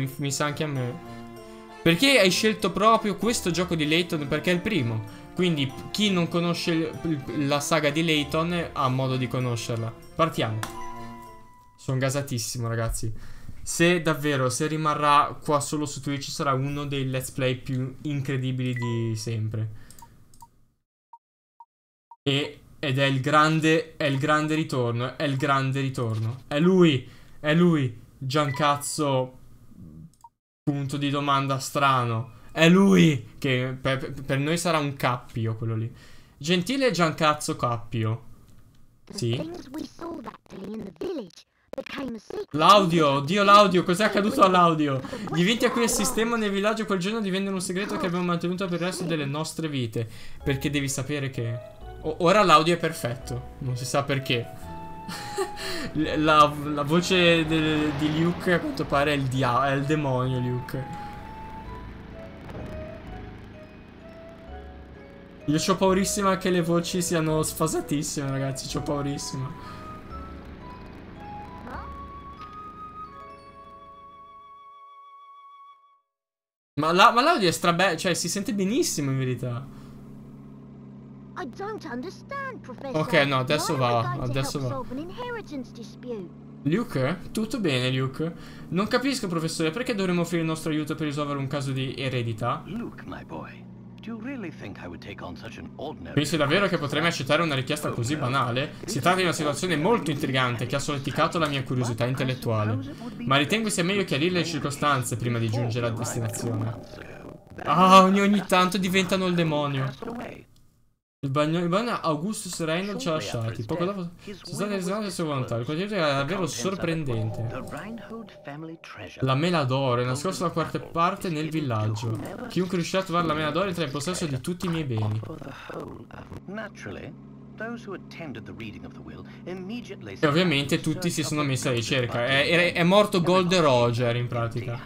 mi, mi sa anche a me. Perché hai scelto proprio questo gioco di Layton? Perché è il primo. Quindi chi non conosce la saga di Layton ha modo di conoscerla. Partiamo. Sono gasatissimo, ragazzi. Se davvero, se rimarrà qua solo su Twitch, sarà uno dei let's play più incredibili di sempre. E, ed è il grande, è il grande ritorno, è il grande ritorno. È lui, è lui, Giancazzo, punto di domanda strano. È lui che per, per noi sarà un cappio quello lì. Gentile Giancazzo Cappio. Sì. L'audio, oddio l'audio, cos'è accaduto all'audio? Gli eventi a cui assistiamo nel villaggio quel giorno divennero un segreto che abbiamo mantenuto per il resto delle nostre vite. Perché devi sapere che... O ora l'audio è perfetto, non si sa perché. la, la, voce de, di Luke a quanto pare è il, è il demonio Luke. Io ho paurissima che le voci siano sfasatissime ragazzi, ho paurissima. Ma, la, l'audio è strabello, cioè si sente benissimo in verità. Ok, no, adesso va, adesso va. Luke? Tutto bene, Luke. Non capisco, professore, perché dovremmo offrire il nostro aiuto per risolvere un caso di eredità? Luke, my boy. Pensi davvero che potrei accettare una richiesta così banale? Si tratta di una situazione molto intrigante che ha solleticato la mia curiosità intellettuale. Ma ritengo sia meglio chiarire le circostanze prima di giungere a destinazione. Ah, ogni, ogni tanto diventano il demonio. Il bagno, Augustus Reynolds ci ha lasciati. Poco dopo sono state esaminate le sue volontà. Il contenuto era davvero sorprendente. La mela d'oro è nascosta da qualche parte nel villaggio. Chiunque riuscirà a trovare la mela d'oro entra in possesso di tutti i miei beni. E ovviamente tutti si sono messi alla ricerca. È, è, è morto Gold Roger in pratica.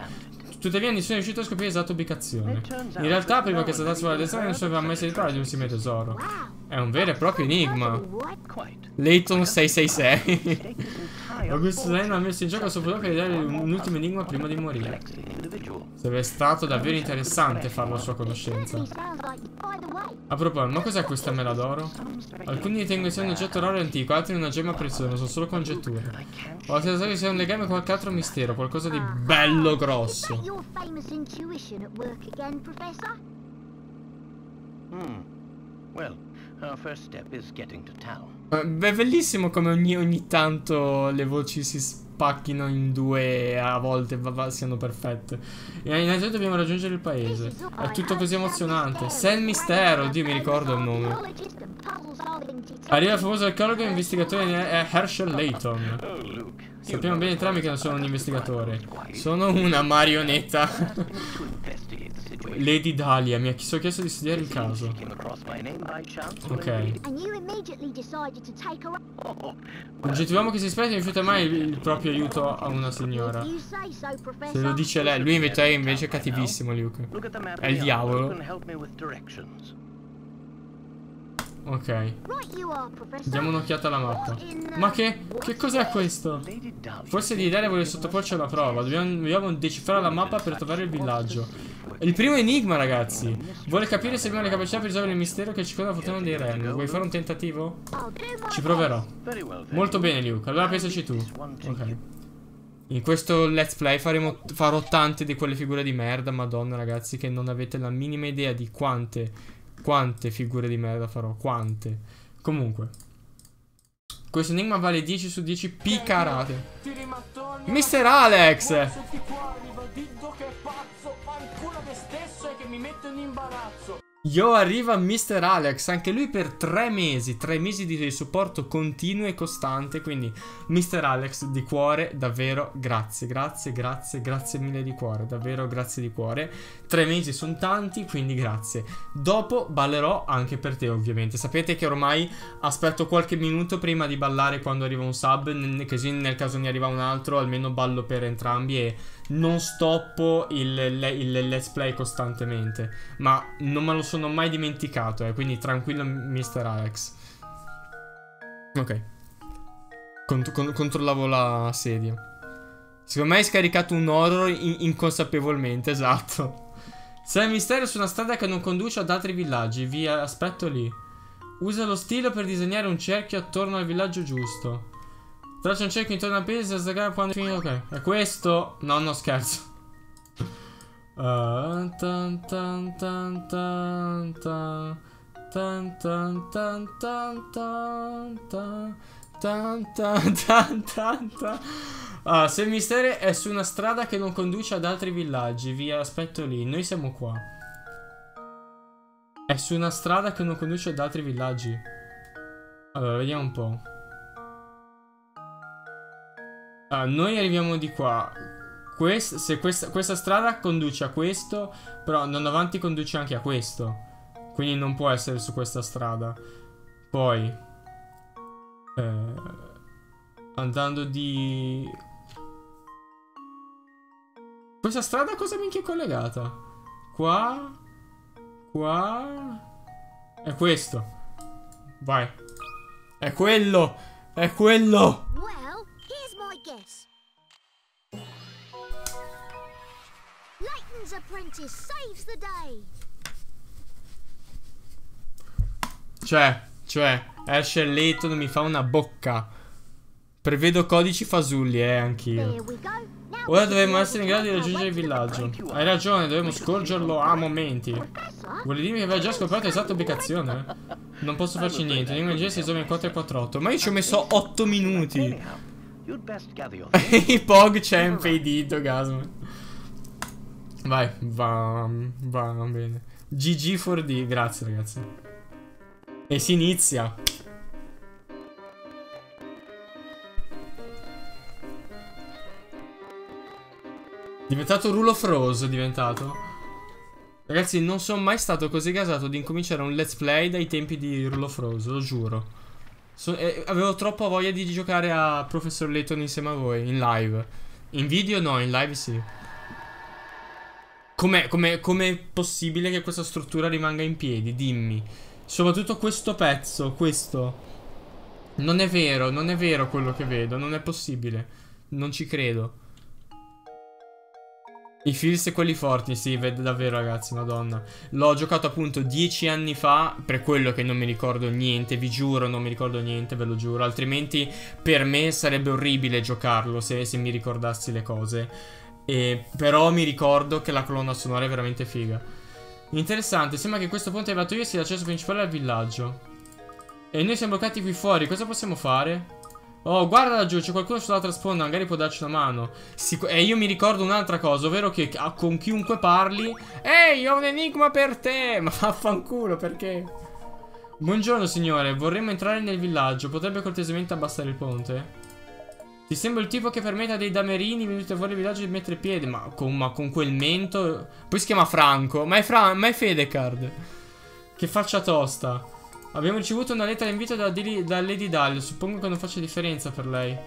Tuttavia nessuno è riuscito a scoprire l'esatta ubicazione. In realtà, prima che saltasse fuori la destra, non sapeva mai sentito di un simile tesoro. È un vero e proprio enigma. Layton 666. Augusto Lane ha messo in gioco sopra per dare un ultimo enigma prima di morire. Sarebbe stato davvero interessante farlo a sua conoscenza. A proposito, ma cos'è questa mela d'oro? Alcuni ritengono sia un oggetto raro e antico, altri una gemma preziosa, sono solo congetture. Ho la sensazione che sia un legame con qualche altro mistero, qualcosa di bello grosso. Hmm. Well, our first step is getting to town. È bellissimo come ogni, ogni tanto le voci si spacchino in due a volte va, va, siano perfette. E innanzitutto dobbiamo raggiungere il paese. È tutto così emozionante. Sei il mistero, Dio mi ricordo il nome. Arriva il famoso archeologo e investigatore è Herschel Layton. Sappiamo bene entrambi che non sono un investigatore. Sono una marionetta. Lady Dahlia mi ha chiesto di studiare il caso. Ok. Oggettiviamo che si spetta e rifiuta mai il proprio aiuto a una signora. Se lo dice lei, lui invece è invece cattivissimo, Luke. È il diavolo. Ok. Diamo un'occhiata alla mappa. Ma che... Che cos'è questo? Forse di Daria vuole sottoporci alla prova. Dobbiamo, dobbiamo decifrare la mappa per trovare il villaggio. Il primo enigma, ragazzi. Vuole capire se abbiamo le capacità per risolvere il mistero che ci circonda la fortuna dei Ren. Vuoi fare un tentativo? Ci proverò. Molto bene, Luke. Allora pensaci tu. Ok. In questo let's play faremo, farò tante di quelle figure di merda, madonna ragazzi, che non avete la minima idea di quante quante figure di merda farò? Quante? Comunque. Questo enigma vale 10 su 10 picarate. Mister Alex! Yo, arriva Mr. Alex, anche lui per tre mesi, tre mesi di supporto continuo e costante, quindi Mr. Alex di cuore, davvero grazie, grazie, grazie, grazie mille di cuore, davvero grazie di cuore. Tre mesi sono tanti, quindi grazie. Dopo ballerò anche per te ovviamente, sapete che ormai aspetto qualche minuto prima di ballare quando arriva un sub, così nel caso ne arriva un altro almeno ballo per entrambi e non stoppo il, il, il, let's play costantemente. Ma non me lo sono mai dimenticato, eh, quindi tranquillo Mr. Alex. Ok. Cont con controllavo la sedia. Secondo me hai scaricato un horror in inconsapevolmente, esatto. C'è il mistero su una strada che non conduce ad altri villaggi. Via, aspetto lì. Usa lo stilo per disegnare un cerchio attorno al villaggio giusto. Traccia un cerchio intorno al paese e quando è finito. Ok, è questo. No, no, scherzo. Uh, tan, tan, tan, tan, tan. Tan tan tan tan tan tan tan tan tan Ah, se il mistero è su una strada che non conduce ad altri villaggi, via, aspetto lì, noi siamo qua. È su una strada che non conduce ad altri villaggi. Allora, vediamo un po'. Ah, noi arriviamo di qua. Quest, se questa, questa strada conduce a questo, però andando avanti conduce anche a questo. Quindi non può essere su questa strada. Poi... Eh, andando di questa strada cosa minchia è collegata? Qua. Qua. È questo. Vai. È quello. È quello. Layton's apprentice saves the day. Cioè, cioè, Herschel Layton mi fa una bocca. Prevedo codici fasulli, eh, anch'io. Ora dovremmo essere in grado di raggiungere il villaggio. Hai ragione, dovremmo scorgerlo a momenti. Vuol dire che aveva già scoperto l'esatta ubicazione? Non posso farci niente. Lingua inglese si risolve in 4 e 4 8. Ma io ci ho messo 8 minuti. I Pog Champ e di Dogasm. Vai, va, va bene. GG4D, grazie ragazzi. E si inizia. Diventato Rule of Rose, diventato. Ragazzi, non sono mai stato così gasato di incominciare un let's play dai tempi di Rule of Rose, lo giuro. So, eh, avevo troppa voglia di giocare a Professor Layton insieme a voi, in live. In video no, in live sì. Com'è com com possibile che questa struttura rimanga in piedi? Dimmi. Soprattutto questo pezzo, questo. Non è vero, non è vero quello che vedo, non è possibile. Non ci credo. I feels e quelli forti, sì, vede davvero ragazzi, madonna. L'ho giocato appunto dieci anni fa, per quello che non mi ricordo niente, vi giuro, non mi ricordo niente, ve lo giuro. Altrimenti per me sarebbe orribile giocarlo se, se mi ricordassi le cose. E, però mi ricordo che la colonna sonora è veramente figa. Interessante, sembra che questo ponte arrivato io sia l'accesso principale al villaggio. E noi siamo bloccati qui fuori, cosa possiamo fare? Oh, guarda laggiù, c'è qualcuno sull'altra sponda, magari può darci una mano. Sic e io mi ricordo un'altra cosa, ovvero che con chiunque parli... Ehi, ho un enigma per te! Ma vaffanculo, perché? Buongiorno, signore. Vorremmo entrare nel villaggio. Potrebbe cortesemente abbassare il ponte? Ti sembra il tipo che permette a dei damerini venuti fuori il villaggio di mettere piede? Ma con, ma con quel mento... Poi si chiama Franco. Ma è, Fra ma è Fedecard. Che faccia tosta. Abbiamo ricevuto una lettera d'invito da, da, Lady Dahlia. Suppongo che non faccia differenza per lei.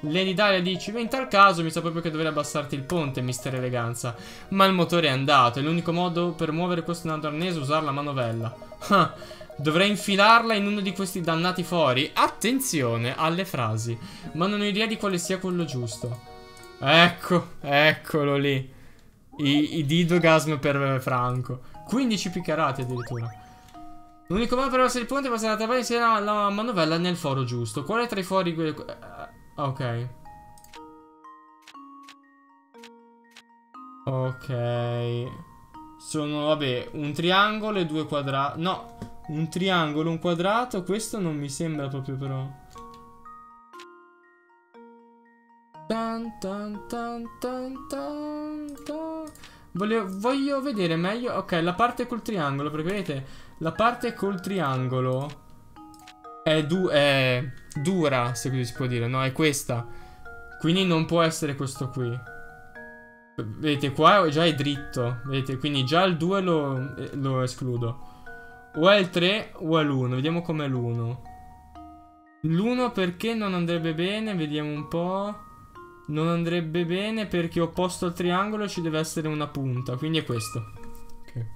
Lady Dahlia dice: Beh, in tal caso mi sa proprio che dovrei abbassarti il ponte, mister Eleganza. Ma il motore è andato. E l'unico modo per muovere questo nato arnese è usare la manovella. Dovrei infilarla in uno di questi dannati fori. Attenzione alle frasi. Ma non ho idea di quale sia quello giusto. Ecco, eccolo lì. I, i didogasm per Franco. 15 piccarati addirittura. L'unico modo per passare il ponte è passare la insieme alla la manovella nel foro giusto. Quale tra i fori... Uh, ok. Ok. Sono, vabbè, un triangolo e due quadrati. No, un triangolo, un quadrato. Questo non mi sembra proprio però. Tan tan tan tan tan tan. Voglio, voglio vedere meglio. Ok, la parte col triangolo, perché vedete, la parte col triangolo è, du è dura, se così si può dire, no? È questa. Quindi non può essere questo qui. Vedete, qua già è dritto. Vedete, quindi già il 2 lo, eh, lo escludo. O è il 3 o è l'1. Vediamo com'è l'1. L'1 perché non andrebbe bene? Vediamo un po'. Non andrebbe bene perché opposto al triangolo ci deve essere una punta. Quindi è questo. Ok.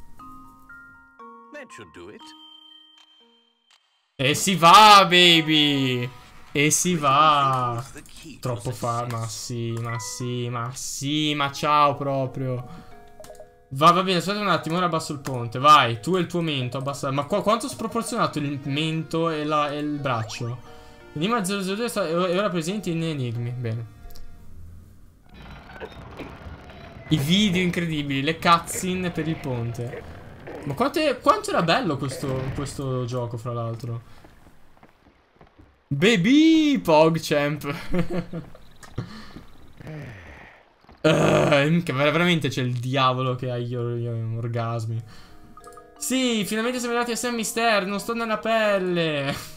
E si va, baby! E si va. Troppo fa. Ma sì, ma sì, ma sì, ma ciao proprio. Va, va bene, aspetta un attimo, ora abbasso il ponte. Vai, tu e il tuo mento, abbassa. Ma qua, quanto sproporzionato il mento e, la, e il braccio? Enigma 002 è ora presente in enigmi. Bene. I video incredibili, le cutscene per il ponte. Ma quanto, è, quanto era bello questo, questo gioco, fra l'altro. Baby Pogchamp. Uh, veramente c'è il diavolo che ha gli, gli orgasmi. Sì, finalmente siamo arrivati a Sam Mister, non sto nella pelle.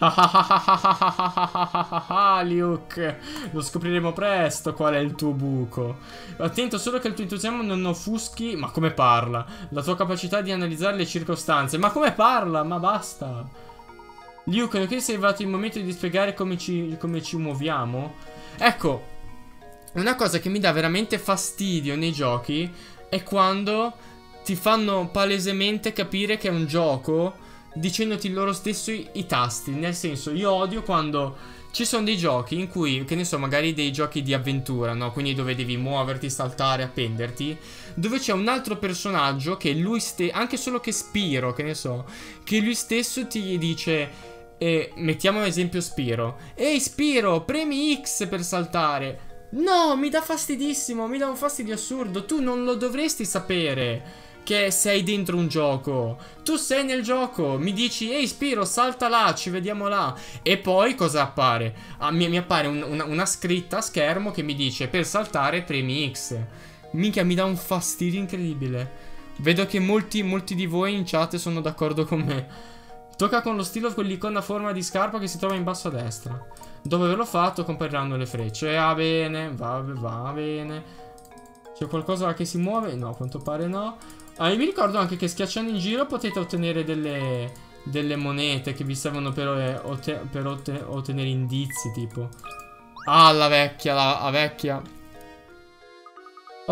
Luke, lo scopriremo presto qual è il tuo buco. Attento solo che il tuo entusiasmo non offuschi. Ma come parla? La tua capacità di analizzare le circostanze. Ma come parla? Ma basta. Luke, non credi sia arrivato il momento di spiegare come ci, come ci muoviamo? Ecco, una cosa che mi dà veramente fastidio nei giochi è quando ti fanno palesemente capire che è un gioco dicendoti loro stesso i, tasti. Nel senso, io odio quando ci sono dei giochi in cui, che ne so, magari dei giochi di avventura, no? Quindi dove devi muoverti, saltare, appenderti. Dove c'è un altro personaggio che lui stesso, anche solo che Spiro, che ne so, che lui stesso ti dice... Eh, mettiamo esempio Spiro. Ehi Spiro, premi X per saltare. No, mi dà fastidissimo, mi dà un fastidio assurdo. Tu non lo dovresti sapere che sei dentro un gioco. Tu sei nel gioco, mi dici, ehi Spiro, salta là, ci vediamo là. E poi cosa appare? Ah, mi, mi, appare un, una, una scritta a schermo che mi dice, per saltare premi X. Minchia, mi dà un fastidio incredibile. Vedo che molti, molti di voi in chat sono d'accordo con me. Tocca con lo stilo quell'icona a forma di scarpa che si trova in basso a destra. Dopo averlo fatto compariranno le frecce. Va bene, va, va bene. C'è qualcosa che si muove? No, a quanto pare no. Ah, io mi ricordo anche che schiacciando in giro potete ottenere delle, delle monete che vi servono per, eh, per ottenere indizi, tipo. Ah, la vecchia, la, la vecchia.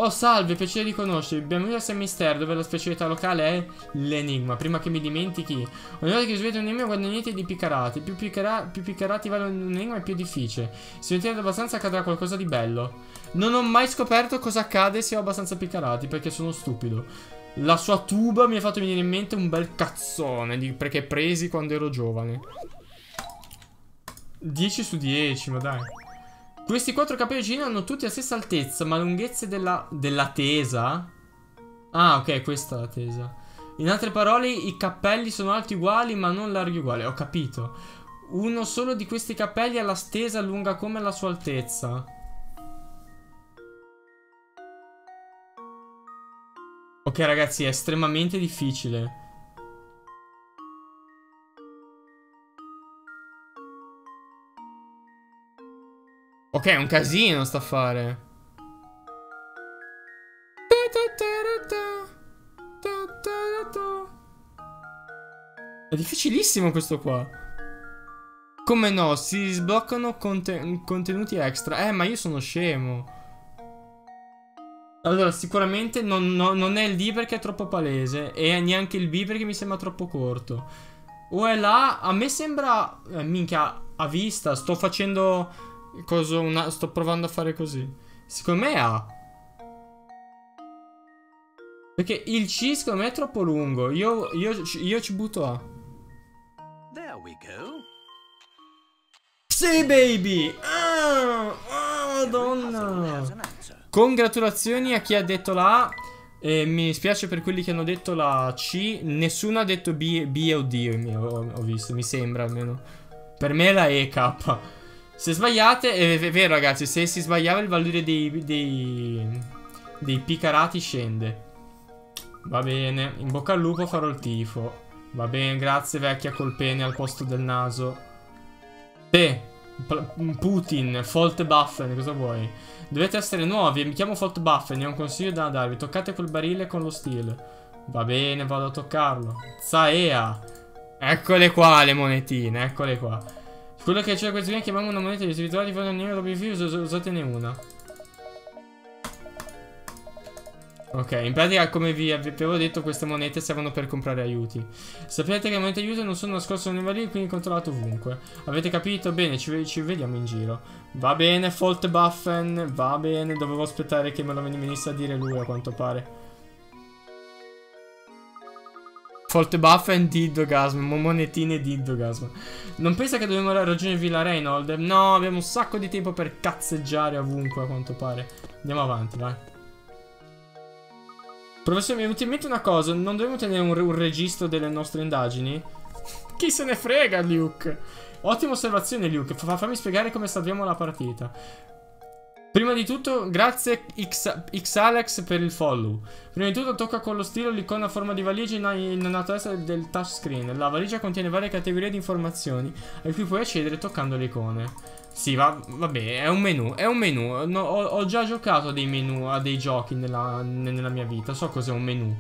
Oh salve, piacere di conoscervi. Benvenuti a San Mister, dove la specialità locale è l'enigma. Prima che mi dimentichi, ogni volta che svete un enigma guadagnate di piccarati. Più, piccara più piccarati vale un enigma più difficile. Se mettete abbastanza accadrà qualcosa di bello. Non ho mai scoperto cosa accade se ho abbastanza piccarati, perché sono stupido. La sua tuba mi ha fatto venire in mente un bel cazzone, di, perché presi quando ero giovane. 10 su 10, ma dai. Questi quattro capelli hanno tutti la stessa altezza, ma lunghezze della, della tesa? Ah, ok, questa è la tesa. In altre parole, i cappelli sono alti uguali, ma non larghi uguali. Ho capito. Uno solo di questi cappelli ha la stesa lunga come la sua altezza. Ok, ragazzi, è estremamente difficile. Ok, è un casino sta a fare. È difficilissimo questo qua. Come no? Si sbloccano conten contenuti extra. Eh, ma io sono scemo. Allora, sicuramente non, no, non, è il D perché è troppo palese. E neanche il B perché mi sembra troppo corto. O è là. A me sembra. Eh, minchia, a vista. Sto facendo Cosa una... Sto provando a fare così. Secondo me è A. Perché il C secondo me è troppo lungo. Io, io, io ci butto A. There we go. Sì, baby! Ah, oh, madonna! Congratulazioni a chi ha detto la A. E mi spiace per quelli che hanno detto la C. Nessuno ha detto B, B o D. Ho, ho visto, mi sembra almeno. Per me è la E, K. Se sbagliate, è vero ragazzi, se si sbagliava il valore dei, dei, dei picarati scende. Va bene, in bocca al lupo farò il tifo. Va bene, grazie vecchia col pene al posto del naso. Te, Putin, Fault Buffen, cosa vuoi? Dovete essere nuovi, mi chiamo Fault Buffen, ho un consiglio da darvi. Toccate quel barile con lo stile. Va bene, vado a toccarlo. Zaea. Eccole qua le monetine, eccole qua. Quello che c'è questo qui chiamiamo una moneta di spirituali fuori euro più usatene una. Ok, in pratica come vi avevo detto queste monete servono per comprare aiuti. Sapete che le monete aiuto non sono nascoste nei vari, quindi controllate ovunque. Avete capito? Bene, ci, ci, vediamo in giro. Va bene, Fault Buffen, va bene, dovevo aspettare che me lo venisse a dire lui a quanto pare. Fault Buffen, Diddogasm, monetine Diddogasm. Non pensa che dobbiamo raggiungere Villa Reynold? No, abbiamo un sacco di tempo per cazzeggiare ovunque a quanto pare. Andiamo avanti, vai. Professore, mi è venuta in mente una cosa. Non dobbiamo tenere un, un registro delle nostre indagini? Chi se ne frega, Luke? Ottima osservazione, Luke. Fa, fammi spiegare come salviamo la partita. Prima di tutto, grazie X, Xalex per il follow. Prima di tutto, tocca con lo stilo l'icona a forma di valigia in, alto a del touchscreen. La valigia contiene varie categorie di informazioni a cui puoi accedere toccando le icone. Sì, va, vabbè, è un menu, è un menu. No, ho, ho, già giocato a dei menu, a dei giochi nella, nella mia vita, so cos'è un menu.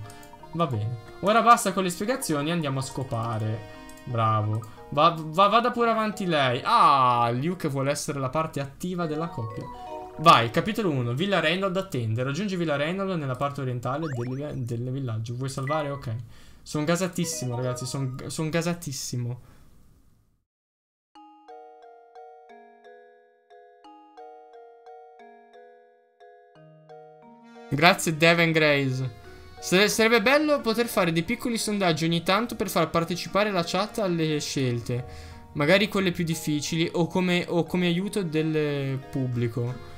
Va bene. Ora basta con le spiegazioni, andiamo a scopare. Bravo. Va, va, vada pure avanti lei. Ah, Luke vuole essere la parte attiva della coppia. Vai, capitolo 1. Villa Reynold attende. Raggiungi Villa Reynold nella parte orientale del, del villaggio. Vuoi salvare? Ok. Sono gasatissimo, ragazzi. Sono son gasatissimo. Grazie Devin Grace. Sarebbe bello poter fare dei piccoli sondaggi ogni tanto per far partecipare la chat alle scelte. Magari quelle più difficili o come, o come aiuto del pubblico.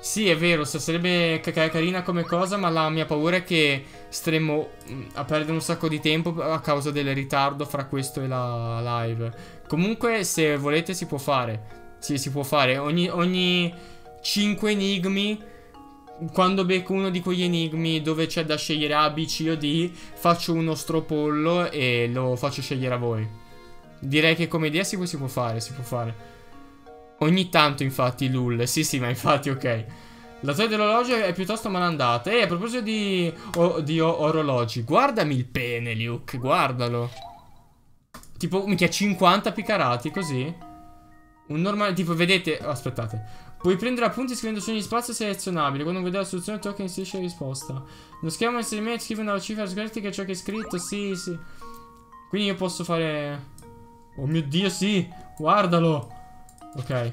Sì, è vero, sarebbe carina come cosa, ma la mia paura è che staremmo mm, a perdere un sacco di tempo a causa del ritardo fra questo e la live. Comunque, se volete si può fare. Sì, si può fare. Ogni, ogni 5 enigmi quando becco uno di quegli enigmi dove c'è da scegliere A, B, C o D, faccio uno stropollo e lo faccio scegliere a voi. Direi che come idea si può, si può fare, si può fare. Ogni tanto infatti lull, sì sì ma infatti ok. La torre dell'orologio è piuttosto malandata. E a proposito di, oh, di orologi, guardami il pene Luke, guardalo. Tipo, mica 50 picarati così. Un normale, tipo, vedete, aspettate. Puoi prendere appunti scrivendo su ogni spazio selezionabile. Quando vedi la soluzione tocca inserisce la risposta. Lo schermo inserimento scrive una cifra scritta che ciò che è scritto. Sì, sì. Quindi io posso fare... Oh mio Dio, sì. Guardalo. Ok.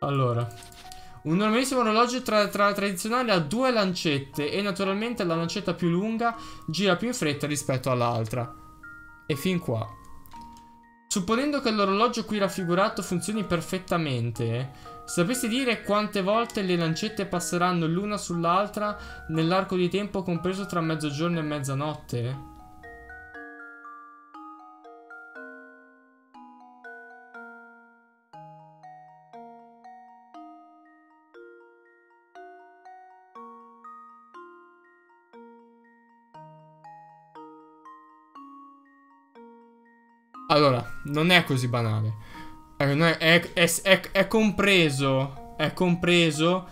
Allora. Un normalissimo orologio tra, tra tradizionale ha due lancette e naturalmente la lancetta più lunga gira più in fretta rispetto all'altra. E fin qua. Supponendo che l'orologio qui raffigurato funzioni perfettamente, Sapresti dire quante volte le lancette passeranno l'una sull'altra nell'arco di tempo compreso tra mezzogiorno e mezzanotte? Allora, non è così banale. È, è, è, è, compreso. È compreso.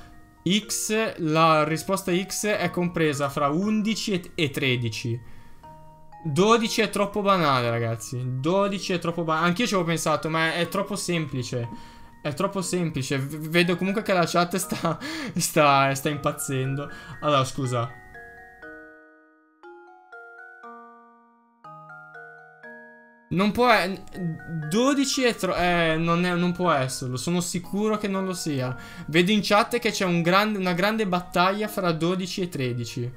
X. La risposta X è compresa fra 11 e 13. 12 è troppo banale, ragazzi. 12 è troppo banale. Anch'io ci avevo pensato, ma è, troppo semplice. È troppo semplice. V vedo comunque che la chat sta, sta, sta impazzendo. Allora, scusa. Non può... 12 è troppo... Eh, non, è, non può esserlo. Sono sicuro che non lo sia. Vedo in chat che c'è un gran, una grande battaglia fra 12 e 13.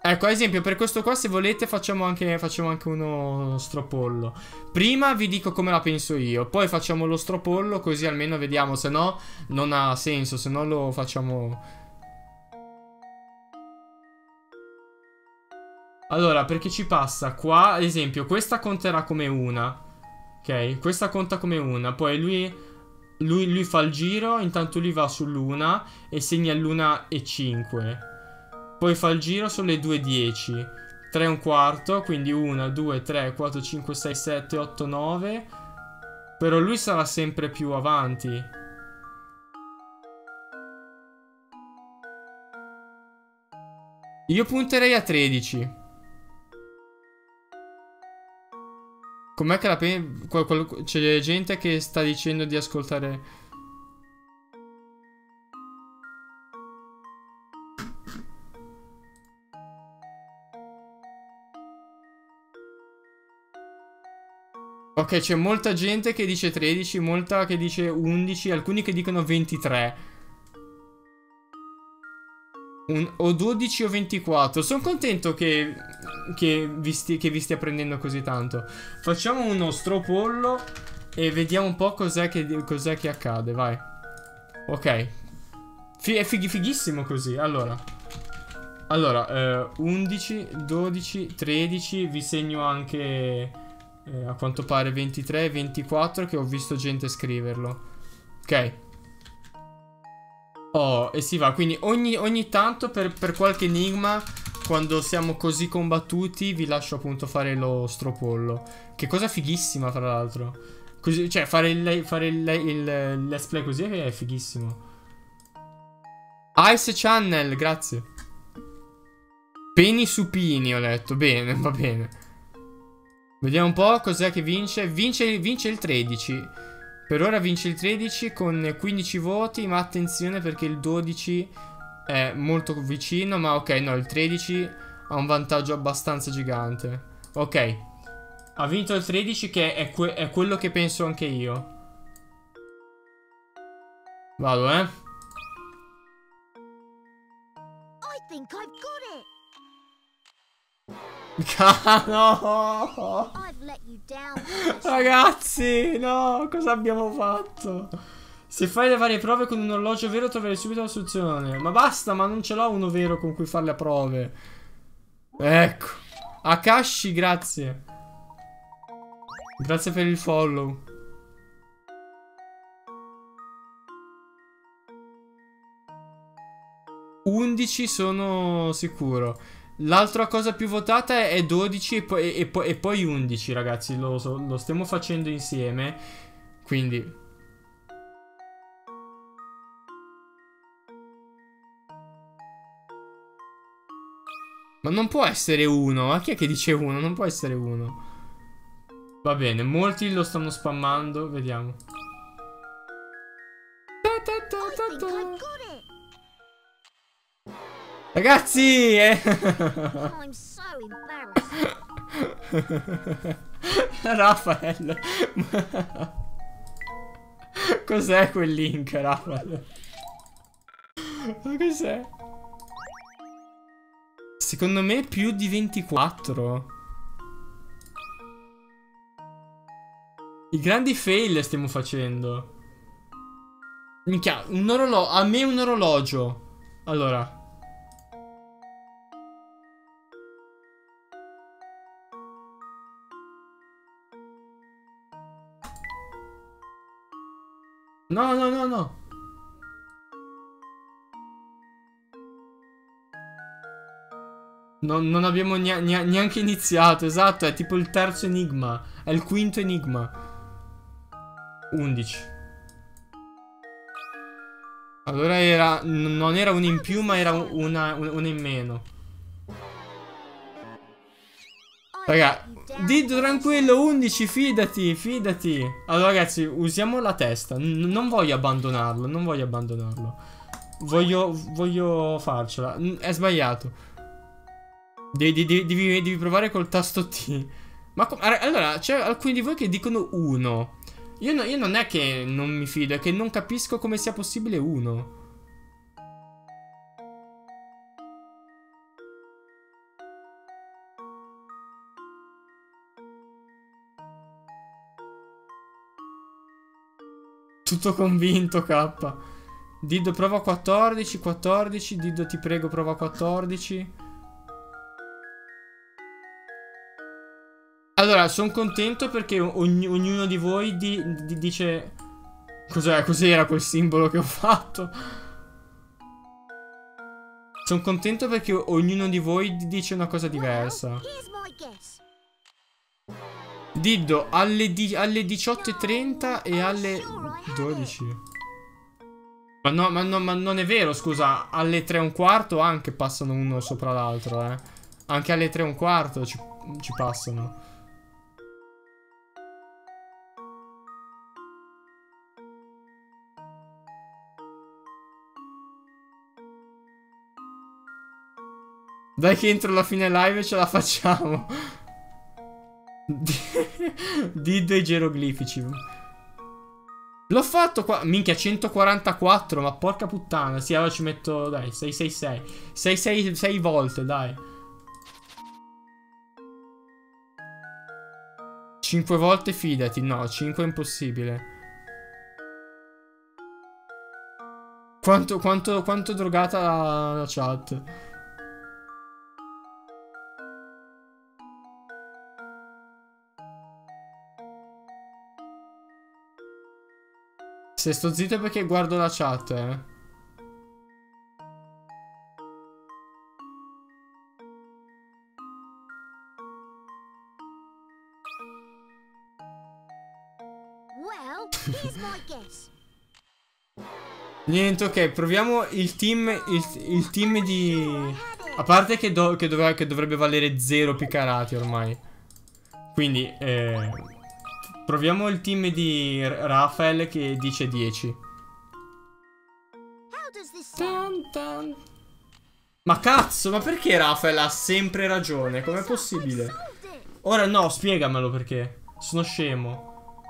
Ecco, ad esempio, per questo qua, se volete, facciamo anche, facciamo anche uno stropollo. Prima vi dico come la penso io. Poi facciamo lo stropollo, così almeno vediamo. Se no, non ha senso. Se no, lo facciamo... Allora, perché ci passa qua, ad esempio, questa conterà come una. Ok, questa conta come una. Poi lui, lui, lui fa il giro, intanto lui va sull'una e segna l'una e 5. Poi fa il giro sulle 2 10. 3 e un quarto, quindi 1, 2, 3, 4, 5, 6, 7, 8, 9. Però lui sarà sempre più avanti. Io punterei a 13. Com'è che la prima... C'è gente che sta dicendo di ascoltare... Ok, c'è molta gente che dice 13, molta che dice 11, alcuni che dicono 23. Un, o 12 o 24. Sono contento che, che, vi sti, che vi stia prendendo così tanto. Facciamo uno stropollo e vediamo un po' cos'è che, cos che accade, vai. Ok. F è fig fighissimo così, allora. Allora, eh, 11, 12, 13, vi segno anche eh, a quanto pare 23 e 24 che ho visto gente scriverlo. Ok. Oh, e si va. Quindi ogni, ogni tanto per, per, qualche enigma, quando siamo così combattuti, vi lascio appunto fare lo stropollo. Che cosa fighissima, tra l'altro. Così, cioè, fare il, fare il, il, let's play così è fighissimo. Ice Channel, grazie. Peni supini, ho letto. Bene, va bene. Vediamo un po' cos'è che vince. vince. Vince il 13. Per ora vince il 13 con 15 voti, ma attenzione perché il 12 è molto vicino, ma ok, no, il 13 ha un vantaggio abbastanza gigante. Ok, ha vinto il 13 che è, que è quello che penso anche io. Vado, eh. I think I've got it. No! Ragazzi, no, cosa abbiamo fatto? Se fai le varie prove con un orologio vero troverai subito la soluzione. Ma basta, ma non ce l'ho uno vero con cui fare le prove. Ecco. Akashi, grazie. Grazie per il follow. Undici sono sicuro. L'altra cosa più votata è 12 e poi, e poi, e poi 11, ragazzi. Lo, lo stiamo facendo insieme. Quindi... Ma non può essere uno. Ma chi è che dice uno? Non può essere uno. Va bene, molti lo stanno spammando. Vediamo. Ta ta ta ta ta. Ragazzi! Eh. Rafael. Cos'è quel link, Rafael? Ma cos'è? Secondo me più di 24. I grandi fail stiamo facendo. Minchia, un orologio. A me un orologio. Allora. No, no, no, no. Non, non abbiamo neanche iniziato, esatto, è tipo il terzo enigma. È il quinto enigma. 11. Allora era... Non era una in più, ma era una, una in meno. Raga, Dito tranquillo, 11, fidati, fidati. Allora ragazzi, usiamo la testa. N non voglio abbandonarlo, non voglio abbandonarlo. Voglio, voglio farcela. È sbagliato. Devi, devi, devi, devi provare col tasto T. Ma allora, c'è alcuni di voi che dicono 1. Io, no, io non è che non mi fido, è che non capisco come sia possibile 1. Tutto convinto, K. Diddo prova 14, 14. Diddo ti prego prova 14. Allora, sono contento perché ogn ognuno di voi di di dice... Cos'era quel simbolo che ho fatto? Sono contento perché ognuno di voi dice una cosa diversa. Diddo alle, alle 18.30 e alle 12. Ma no, ma no, ma non è vero, scusa. Alle 3 e un quarto anche passano uno sopra l'altro, eh. Anche alle 3 e un quarto ci, ci passano. Dai che entro la fine live ce la facciamo. di due geroglifici. L'ho fatto qua. Minchia, 144. Ma porca puttana. Sì, allora ci metto. Dai, 666. 666 volte, dai. 5 volte fidati. No, 5 è impossibile. Quanto, quanto, quanto drogata la chat? Se sto zitto è perché guardo la chat, eh. Niente, ok, proviamo il team, il, il team di... A parte che, do, che, dov che dovrebbe valere 0 piccarati ormai. Quindi, eh... Proviamo il team di Rafael che dice 10. Dun dun. Ma cazzo, ma perché Rafael ha sempre ragione? Com'è possibile? Ora no, spiegamelo perché. Sono scemo.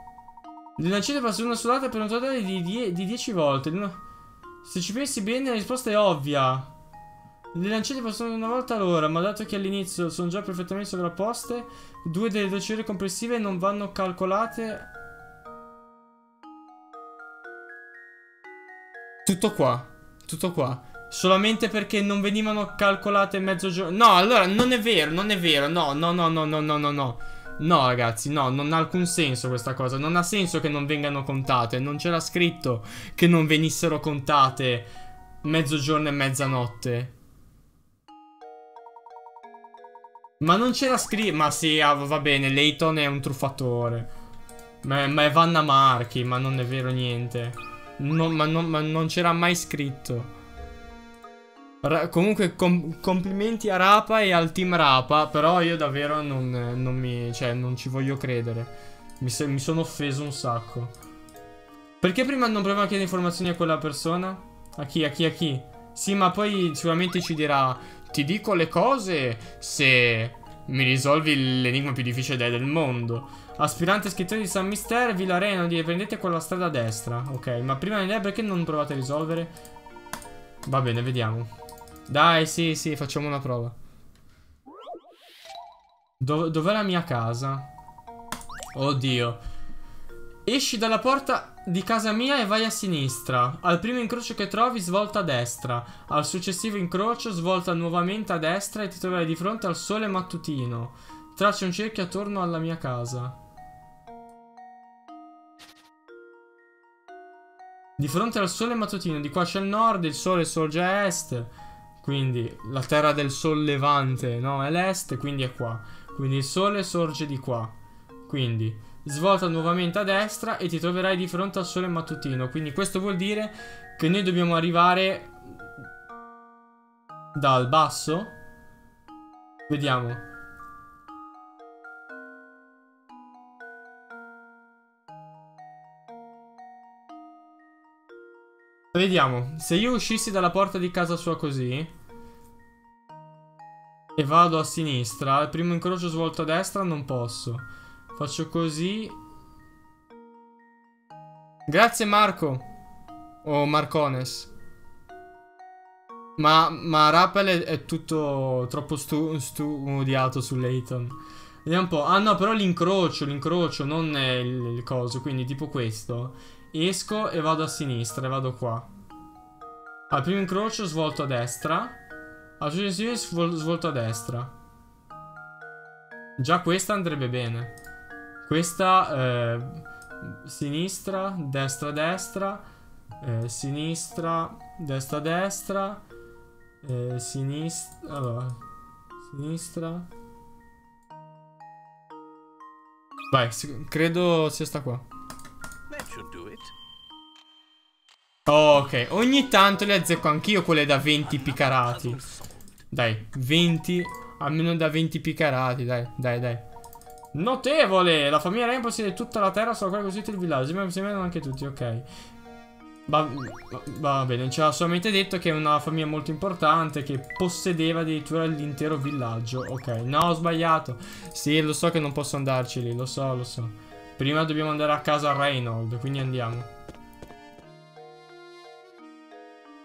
Le lancette passano una solata per un totale di 10 volte. Se ci pensi bene la risposta è ovvia. Le lancette possono una volta all'ora, ma dato che all'inizio sono già perfettamente sovrapposte, due delle due cifre complessive non vanno calcolate. Tutto qua. Tutto qua. Solamente perché non venivano calcolate mezzogiorno. No, allora non è vero, non è vero. No, no, no, no, no, no, no, no. No, ragazzi, no, non ha alcun senso questa cosa. Non ha senso che non vengano contate. Non c'era scritto che non venissero contate mezzogiorno e mezzanotte. Ma non c'era scritto. Ma sì, ah, va bene, Layton è un truffatore. Ma, ma, è Vanna Marchi, ma non è vero niente. No, ma, non, ma non c'era mai scritto. Ra comunque com complimenti a Rapa e al team Rapa, però io davvero non, non mi... cioè non ci voglio credere. Mi, mi, sono offeso un sacco. Perché prima non proviamo a chiedere informazioni a quella persona? A chi, a chi, a chi? Sì, ma poi sicuramente ci dirà ti dico le cose se mi risolvi l'enigma più difficile del mondo. Aspirante scrittore di San Mister, Villa Renodi, prendete quella strada a destra. Ok, ma prima di idea perché non provate a risolvere? Va bene, vediamo. Dai, sì, sì, facciamo una prova. Dov Dov'è la mia casa? Oddio. Esci dalla porta di casa mia e vai a sinistra. Al primo incrocio che trovi svolta a destra. Al successivo incrocio svolta nuovamente a destra e ti troverai di fronte al sole mattutino. Traccia un cerchio attorno alla mia casa. Di fronte al sole mattutino, di qua c'è il nord, il sole sorge a est. Quindi la terra del sol levante, no? È l'est, quindi è qua. Quindi il sole sorge di qua. Quindi svolta nuovamente a destra e ti troverai di fronte al sole mattutino. Quindi questo vuol dire che noi dobbiamo arrivare dal basso. Vediamo. Vediamo, se io uscissi dalla porta di casa sua così e vado a sinistra, al primo incrocio svolto a destra non posso. Faccio così. Grazie Marco. O Marcones. Ma, ma Rappel è, è, tutto troppo stu, studiato su Layton. Vediamo un po'. Ah no, però l'incrocio, l'incrocio, non il, il coso. Quindi tipo questo. Esco e vado a sinistra e vado qua. Al primo incrocio svolto a destra. Al successivo svolto a destra. Già questa andrebbe bene. Questa eh, sinistra, destra, destra, eh, sinistra, destra, destra, eh, sinistra, allora, sinistra. Vai, credo sia sta qua. Oh, ok, ogni tanto le azzecco anch'io quelle da 20 picarati. Dai, 20, almeno da 20 picarati, dai, dai, dai. Notevole! La famiglia Rain possiede tutta la terra, solo quella costruita il villaggio. Mi sembrano anche tutti, ok. Va, va bene, ci ha solamente detto che è una famiglia molto importante che possedeva addirittura l'intero villaggio. Ok, no, ho sbagliato. Sì, lo so che non posso andarci lì, lo so, lo so. Prima dobbiamo andare a casa Reynold, quindi andiamo.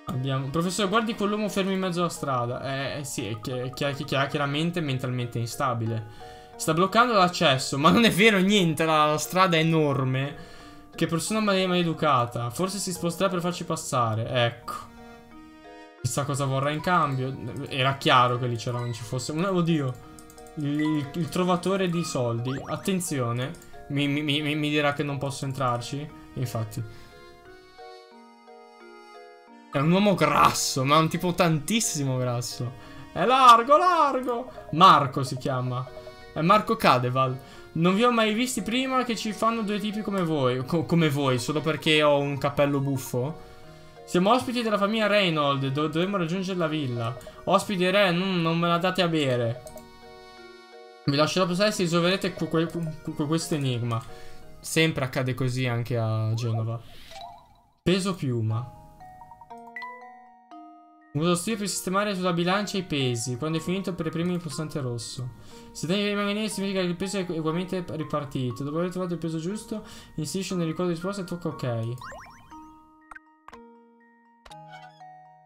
Abbiamo... Professore, guardi quell'uomo fermo in mezzo alla strada. Eh, sì, è, chi chi chiaramente mentalmente instabile. Sta bloccando l'accesso, ma non è vero niente, la, la strada è enorme. Che persona maleducata. Forse si sposterà per farci passare. Ecco. Chissà cosa vorrà in cambio. Era chiaro che lì c'era non ci fosse. Oddio. Il, il, il, trovatore di soldi. Attenzione. Mi, mi, mi, mi dirà che non posso entrarci. Infatti. È un uomo grasso, ma un tipo tantissimo grasso. È largo, largo. Marco si chiama. Marco Cadeval. Non vi ho mai visti prima che ci fanno due tipi come voi. Co come voi, solo perché ho un cappello buffo. Siamo ospiti della famiglia Reynold, do dovremmo raggiungere la villa. Ospiti re, non, non me la date a bere. Vi lascerò passare se risolverete questo enigma. Sempre accade così anche a Genova. Peso piuma. Uso stile per sistemare sulla bilancia i pesi, quando è finito premi il pulsante rosso. Se tagli i manganesi significa che il peso è ugualmente ripartito. Dopo aver trovato il peso giusto, inserisci nel ricordo di risposta e tocca ok.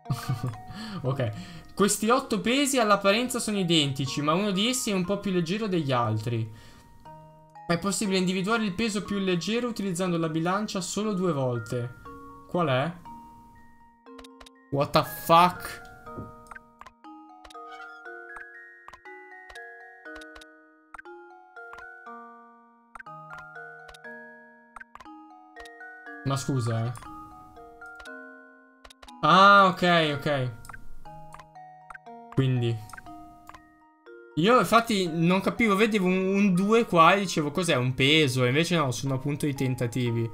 ok. Questi otto pesi all'apparenza sono identici, ma uno di essi è un po' più leggero degli altri. È possibile individuare il peso più leggero utilizzando la bilancia solo due volte. Qual è? What the fuck? Ma scusa, eh. Ah, ok, ok. Quindi. Io infatti non capivo, vedevo un 2 qua e dicevo cos'è un peso, e invece no, sono appunto i tentativi.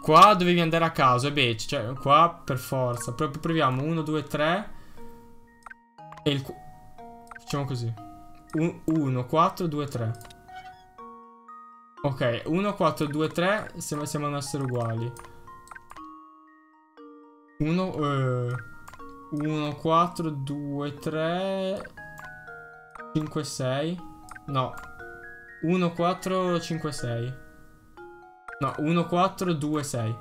Qua dovevi andare a caso, e beh, cioè qua per forza. Pro proviamo 1, 2, 3. E il... Facciamo così. 1, 4, 2, 3. Ok, 1, 4, 2, 3. Sembra sembrano essere uguali. 1, 1, 4, 2, 3. 5, 6. No. 1, 4, 5, 6. No, 1, 4, 2, 6.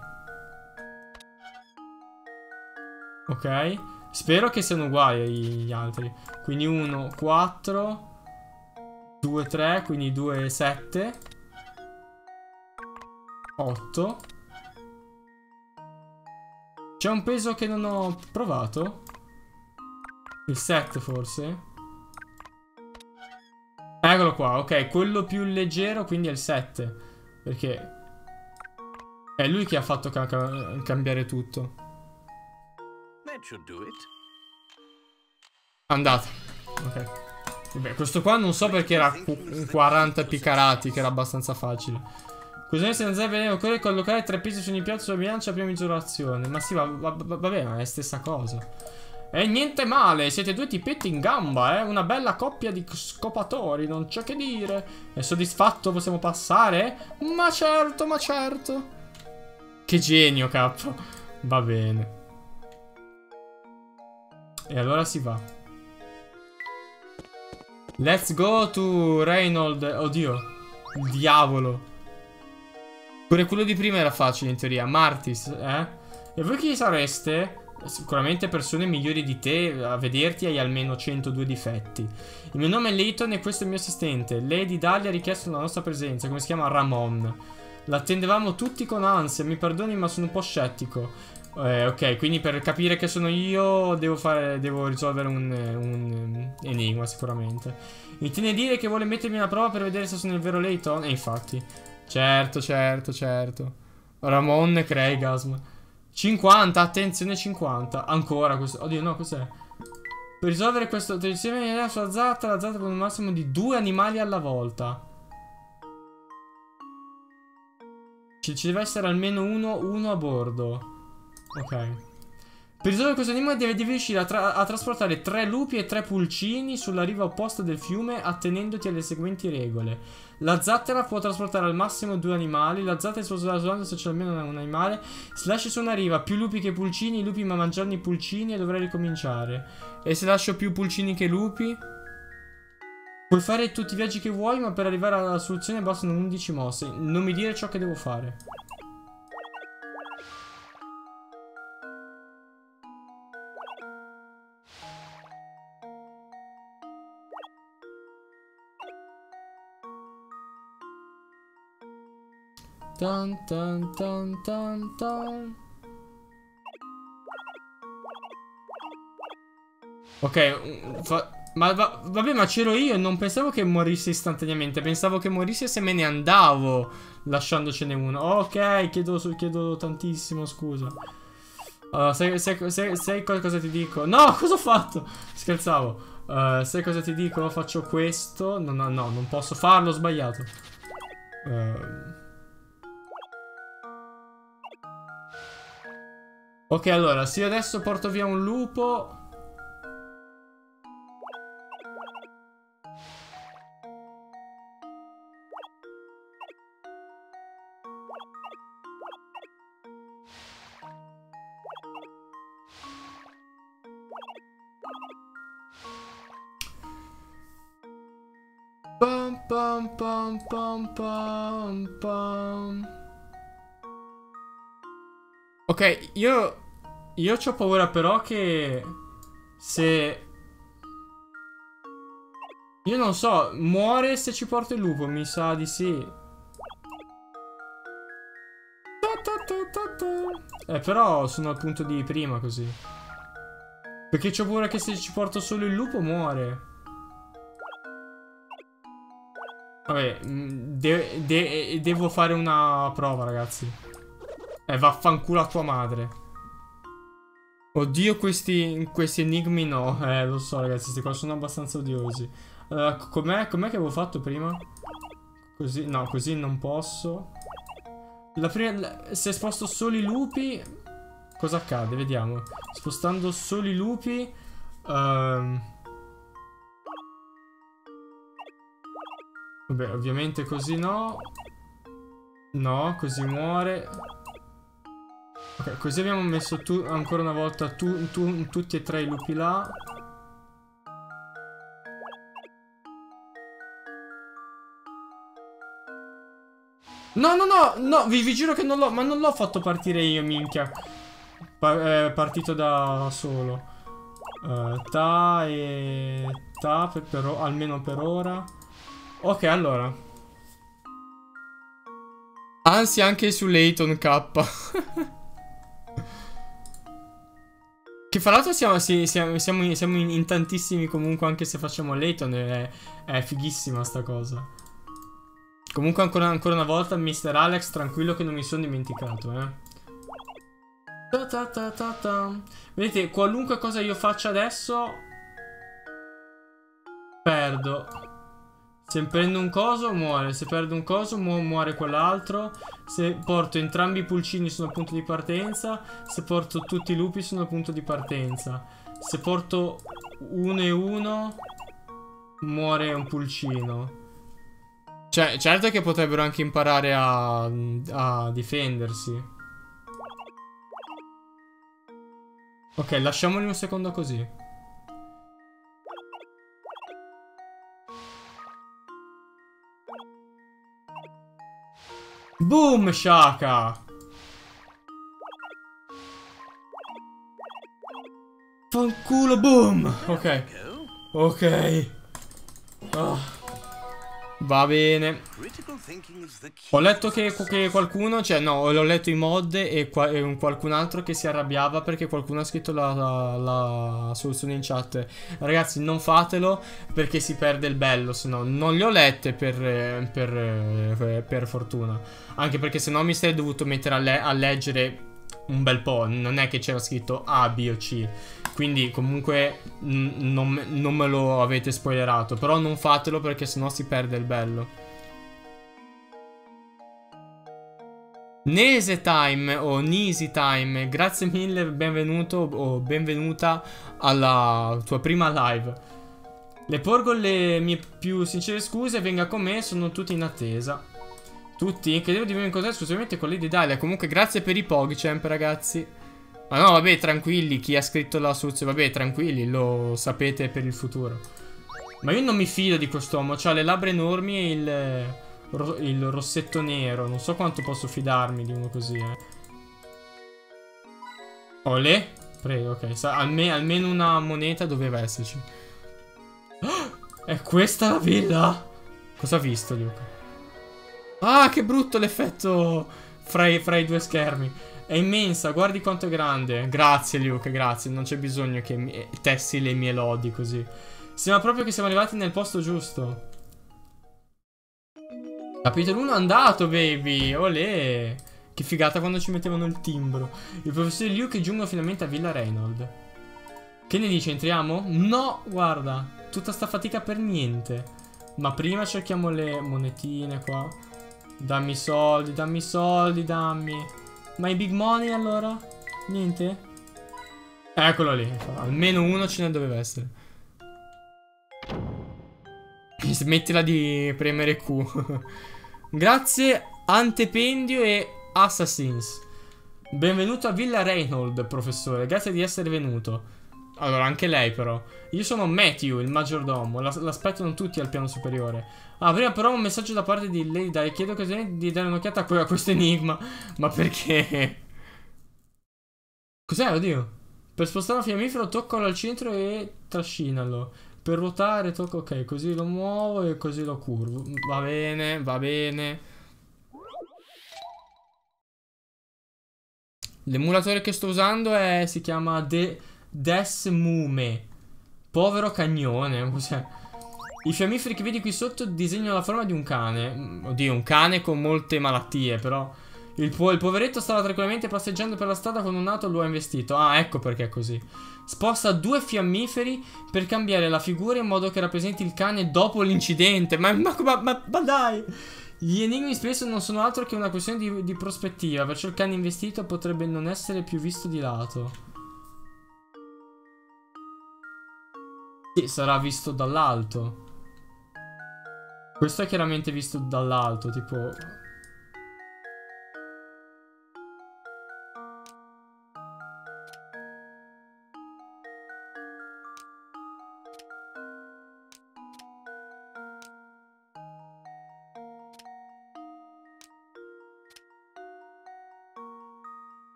Ok. Spero che siano uguali gli altri. Quindi 1, 4, 2, 3, quindi 2, 7, 8. C'è un peso che non ho provato? Il 7 forse? Eccolo qua, ok, quello più leggero quindi è il 7 Perché è lui che ha fatto ca cambiare tutto. Andate. Ok. Vabbè, questo qua non so perché era 40 picarati, che era abbastanza facile. Così se non serve occorre collocare tre pesi su ogni piatto sulla bilancia a prima misurazione. Ma sì, va, va, va, vabbè, ma è la stessa cosa. E niente male, siete due tipetti in gamba, eh? Una bella coppia di scopatori, non c'è che dire. È soddisfatto, possiamo passare? Ma certo, ma certo. Che genio, capo. Va bene. E allora si va. Let's go to Reynold. Oddio. Il diavolo. Pure quello di prima era facile in teoria. Martis, eh? E voi chi sareste? Sicuramente persone migliori di te, a vederti hai almeno 102 difetti. Il mio nome è Leighton e questo è il mio assistente. Lady Dalia ha richiesto la nostra presenza, come si chiama? Ramon. L'attendevamo tutti con ansia, mi perdoni ma sono un po' scettico. Eh, ok, quindi per capire che sono io devo, fare, devo risolvere un, un enigma sicuramente. Intende dire che vuole mettermi alla prova per vedere se sono il vero Layton? E infatti. Certo, certo, certo. Ramon Craigasm. 50, attenzione 50. Ancora questo. Oddio, no, cos'è? Per risolvere questo, insieme la sua zatta, la zatta con un massimo di due animali alla volta. Ci, ci deve essere almeno uno, uno a bordo. Ok. Per risolvere questo enigma devi, riuscire a, tra a, trasportare tre lupi e tre pulcini sulla riva opposta del fiume attenendoti alle seguenti regole. La zattera può trasportare al massimo due animali, la zattera si può usare se c'è almeno un animale. Se lasci su una riva più lupi che pulcini, i lupi ma mangiano i pulcini e dovrai ricominciare. E se lascio più pulcini che lupi? Puoi fare tutti i viaggi che vuoi, ma per arrivare alla soluzione bastano 11 mosse. Non mi dire ciò che devo fare. Tan tan tan tan tan. Ok, fa ma va vabbè, ma c'ero io, non pensavo che morisse istantaneamente, pensavo che morisse se me ne andavo, lasciandocene uno. Ok, chiedo, chiedo tantissimo scusa. Uh, sai, sai, sai, sai, cosa ti dico? No, cosa ho fatto? Scherzavo. Uh, sai cosa ti dico? Faccio questo. No, no, no, non posso farlo, ho sbagliato. Uh. Ok, allora, se io adesso porto via un lupo... Pam pam pam pam pam Ok, io... Io ho paura però che... Se... Io non so, muore se ci porto il lupo, mi sa di sì. Eh, però sono al punto di prima così. Perché ho paura che se ci porto solo il lupo muore. Vabbè, mm, de de devo fare una prova, ragazzi. Eh, vaffanculo a tua madre. Oddio, questi, questi enigmi no. Eh, lo so, ragazzi, questi qua sono abbastanza odiosi. Uh, Com'è com che avevo fatto prima? Così, no, così non posso. La prima, se sposto solo i lupi, cosa accade? Vediamo. Spostando solo i lupi... Um, vabbè, ovviamente così no. No, così muore. Ok, così abbiamo messo ancora una volta tu, tu, tutti e tre i lupi là. No, no, no, no, vi, vi giuro che non l'ho, ma non l'ho fatto partire io, minchia. Pa eh, partito da solo. Uh, ta e ta, per, per, almeno per ora. Ok, allora. Anzi, anche su Layton K. Che fra l'altro siamo, siamo, siamo, in, siamo in, tantissimi comunque anche se facciamo Layton è, è fighissima sta cosa. Comunque ancora, ancora, una volta Mr. Alex tranquillo che non mi sono dimenticato eh. Ta ta ta Vedete qualunque cosa io faccia adesso Perdo se prendo un coso muore, se perdo un coso mu muore quell'altro. Se porto entrambi i pulcini sono al punto di partenza. Se porto tutti i lupi sono al punto di partenza. Se porto uno e uno muore un pulcino. Cioè, certo che potrebbero anche imparare a, a difendersi. Ok, lasciamoli un secondo così. Boom, Shaka! Fanculo, boom! Ok. Ok. Oh. Va bene. Ho letto che, che, qualcuno, cioè no, ho letto i mod e, qua, e qualcun altro che si arrabbiava perché qualcuno ha scritto la, la, la, soluzione in chat. Ragazzi, non fatelo perché si perde il bello, se no non le ho lette per, per, per fortuna. Anche perché se no mi sarei dovuto mettere a, le a leggere un bel po', non è che c'era scritto A, B o C. Quindi comunque non, non, me lo avete spoilerato. Però non fatelo perché sennò si perde il bello. Nese Time o Nisi Time, grazie mille, benvenuto o benvenuta alla tua prima live. Le porgo le mie più sincere scuse, venga con me, sono tutti in attesa. Tutti? Che devo di incontrare esclusivamente con Lady Dalia. Comunque grazie per i Pogchamp, ragazzi. Ma no, vabbè, tranquilli, chi ha scritto la suzio, vabbè, tranquilli, lo sapete per il futuro. Ma io non mi fido di quest'uomo, ha le labbra enormi e il il rossetto nero. Non so quanto posso fidarmi di uno così, eh. Olè. Prego, ok. Alme almeno una moneta doveva esserci. Oh, è questa la villa? Cosa ha visto, Luca? Ah, che brutto l'effetto fra, fra i, due schermi. È immensa, guardi quanto è grande. Grazie, Luke, grazie. Non c'è bisogno che tessi le mie lodi così. Sembra proprio che siamo arrivati nel posto giusto. Capitolo 1 andato, baby. Olè. Che figata quando ci mettevano il timbro. Il professor Liu che giungono finalmente a Villa Reynold. Che ne dice? Entriamo? No, guarda. Tutta sta fatica per niente. Ma prima cerchiamo le monetine qua. Dammi soldi, dammi soldi, dammi. I big money allora? Niente? Eccolo lì. Almeno uno ce ne doveva essere. Smettila di premere Q. Grazie Antependio e Assassins. Benvenuto a Villa Reynold, professore. Grazie di essere venuto. Allora, anche lei però. Io sono Matthew, il maggiordomo. L'aspettano tutti al piano superiore. Ah, prima però un messaggio da parte di Lady Dai. Chiedo di dare un'occhiata a questo enigma. Ma perché? Cos'è, oddio? Per spostare un fiammifero toccalo al centro e trascinalo. Per ruotare tocco, ok, così lo muovo e così lo curvo. Va bene, va bene. L'emulatore che sto usando è, si chiama De, Desmume. Povero cagnone. Cos'è? I fiammiferi che vedi qui sotto disegnano la forma di un cane. Oddio, un cane con molte malattie, però... Il, po il poveretto stava tranquillamente passeggiando per la strada quando un nato lo ha investito. Ah, ecco perché è così. Sposta due fiammiferi per cambiare la figura in modo che rappresenti il cane dopo l'incidente. Ma, ma, ma, ma, dai! Gli enigmi spesso non sono altro che una questione di, di prospettiva, perciò il cane investito potrebbe non essere più visto di lato. Sì, sarà visto dall'alto. Questo è chiaramente visto dall'alto, tipo...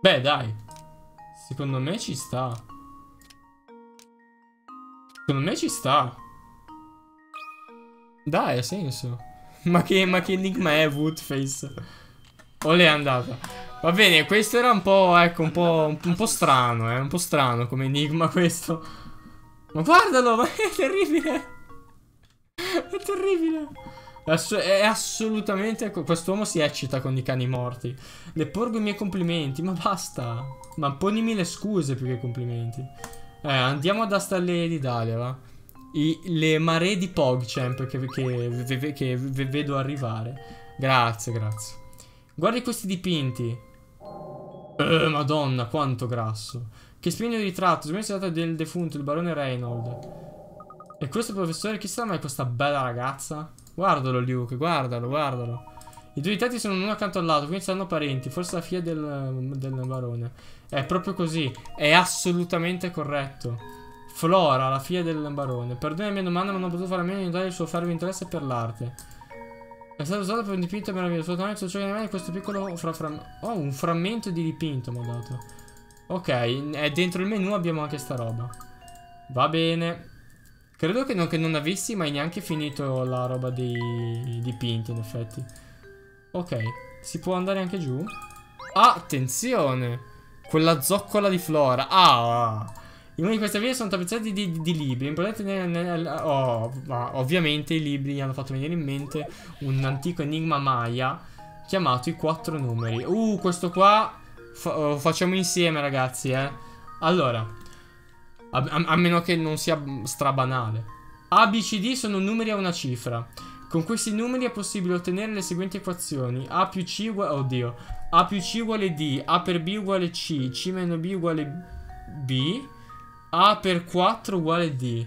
Beh, dai. Secondo me ci sta. Secondo me ci sta. Dai, ha senso. Ma che, ma che enigma è Woodface? O l'è andata? Va bene, questo era un po', ecco, un po', un, po' strano, eh. Un po' strano come enigma questo. Ma guardalo, ma è terribile. È terribile. È assolutamente... Quest'uomo si eccita con i cani morti. Le porgo i miei complimenti, ma basta. Ma ponimi le scuse più che complimenti. Eh, andiamo ad Astalle d'Italia, va. I, le maree di Pogchamp che, che, che, vedo arrivare. Grazie, grazie. Guardi questi dipinti. Eh, madonna, quanto grasso. Che splendido ritratto. Smesso del defunto, il barone Reynold. E questo professore, chi sarà mai questa bella ragazza? Guardalo, Luke, guardalo, guardalo. I due ritratti sono uno accanto all'altro, quindi saranno parenti. Forse la figlia del, del barone. È proprio così. È assolutamente corretto. Flora, la figlia del barone. Perdona la mia domanda, ma non ho potuto fare a meno di notare il suo fermo interesse per l'arte. È stato usato per un dipinto meraviglioso. Su ciò che ne questo piccolo fra. Oh, un frammento di dipinto mi ha dato. Ok, è dentro il menu abbiamo anche sta roba. Va bene. Credo che non, che non avessi mai neanche finito la roba dei dipinti, in effetti. Ok, si può andare anche giù? Attenzione! Quella zoccola di flora. Ah! I muri di questa via sono tappezzati di, di, di libri. Importante nel, nel, oh, ovviamente i libri gli hanno fatto venire in mente un antico enigma maya chiamato i quattro numeri. Uh, questo qua fa, oh, facciamo insieme, ragazzi, eh. Allora, a, a, a meno che non sia strabanale. A, B, C, D sono numeri a una cifra. Con questi numeri è possibile ottenere le seguenti equazioni. A più C uguale... Oddio. A più C uguale D. A per B uguale C. C meno B uguale B. A per 4 uguale D.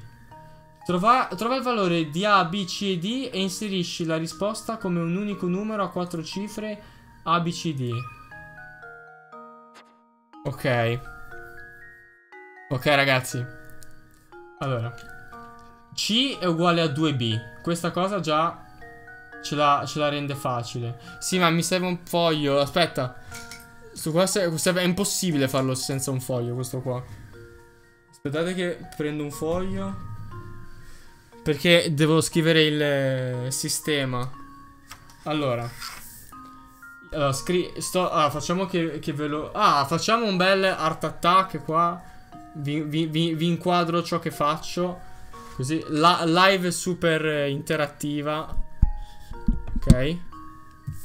Trova, trova, il valore di A, B, C e D e inserisci la risposta come un unico numero a quattro cifre A, B, C, D. Ok. Ok ragazzi. Allora. C è uguale a 2B. Questa cosa già ce la, ce la rende facile. Sì, ma mi serve un foglio. Aspetta. Questo qua è impossibile farlo senza un foglio, questo qua. Aspettate che prendo un foglio. Perché devo scrivere il eh, sistema. Allora. Allora, sto, ah, facciamo che, che, ve lo... Ah, facciamo un bel art attack qua. Vi, vi, vi, vi inquadro ciò che faccio. Così. La, live super eh, interattiva. Ok.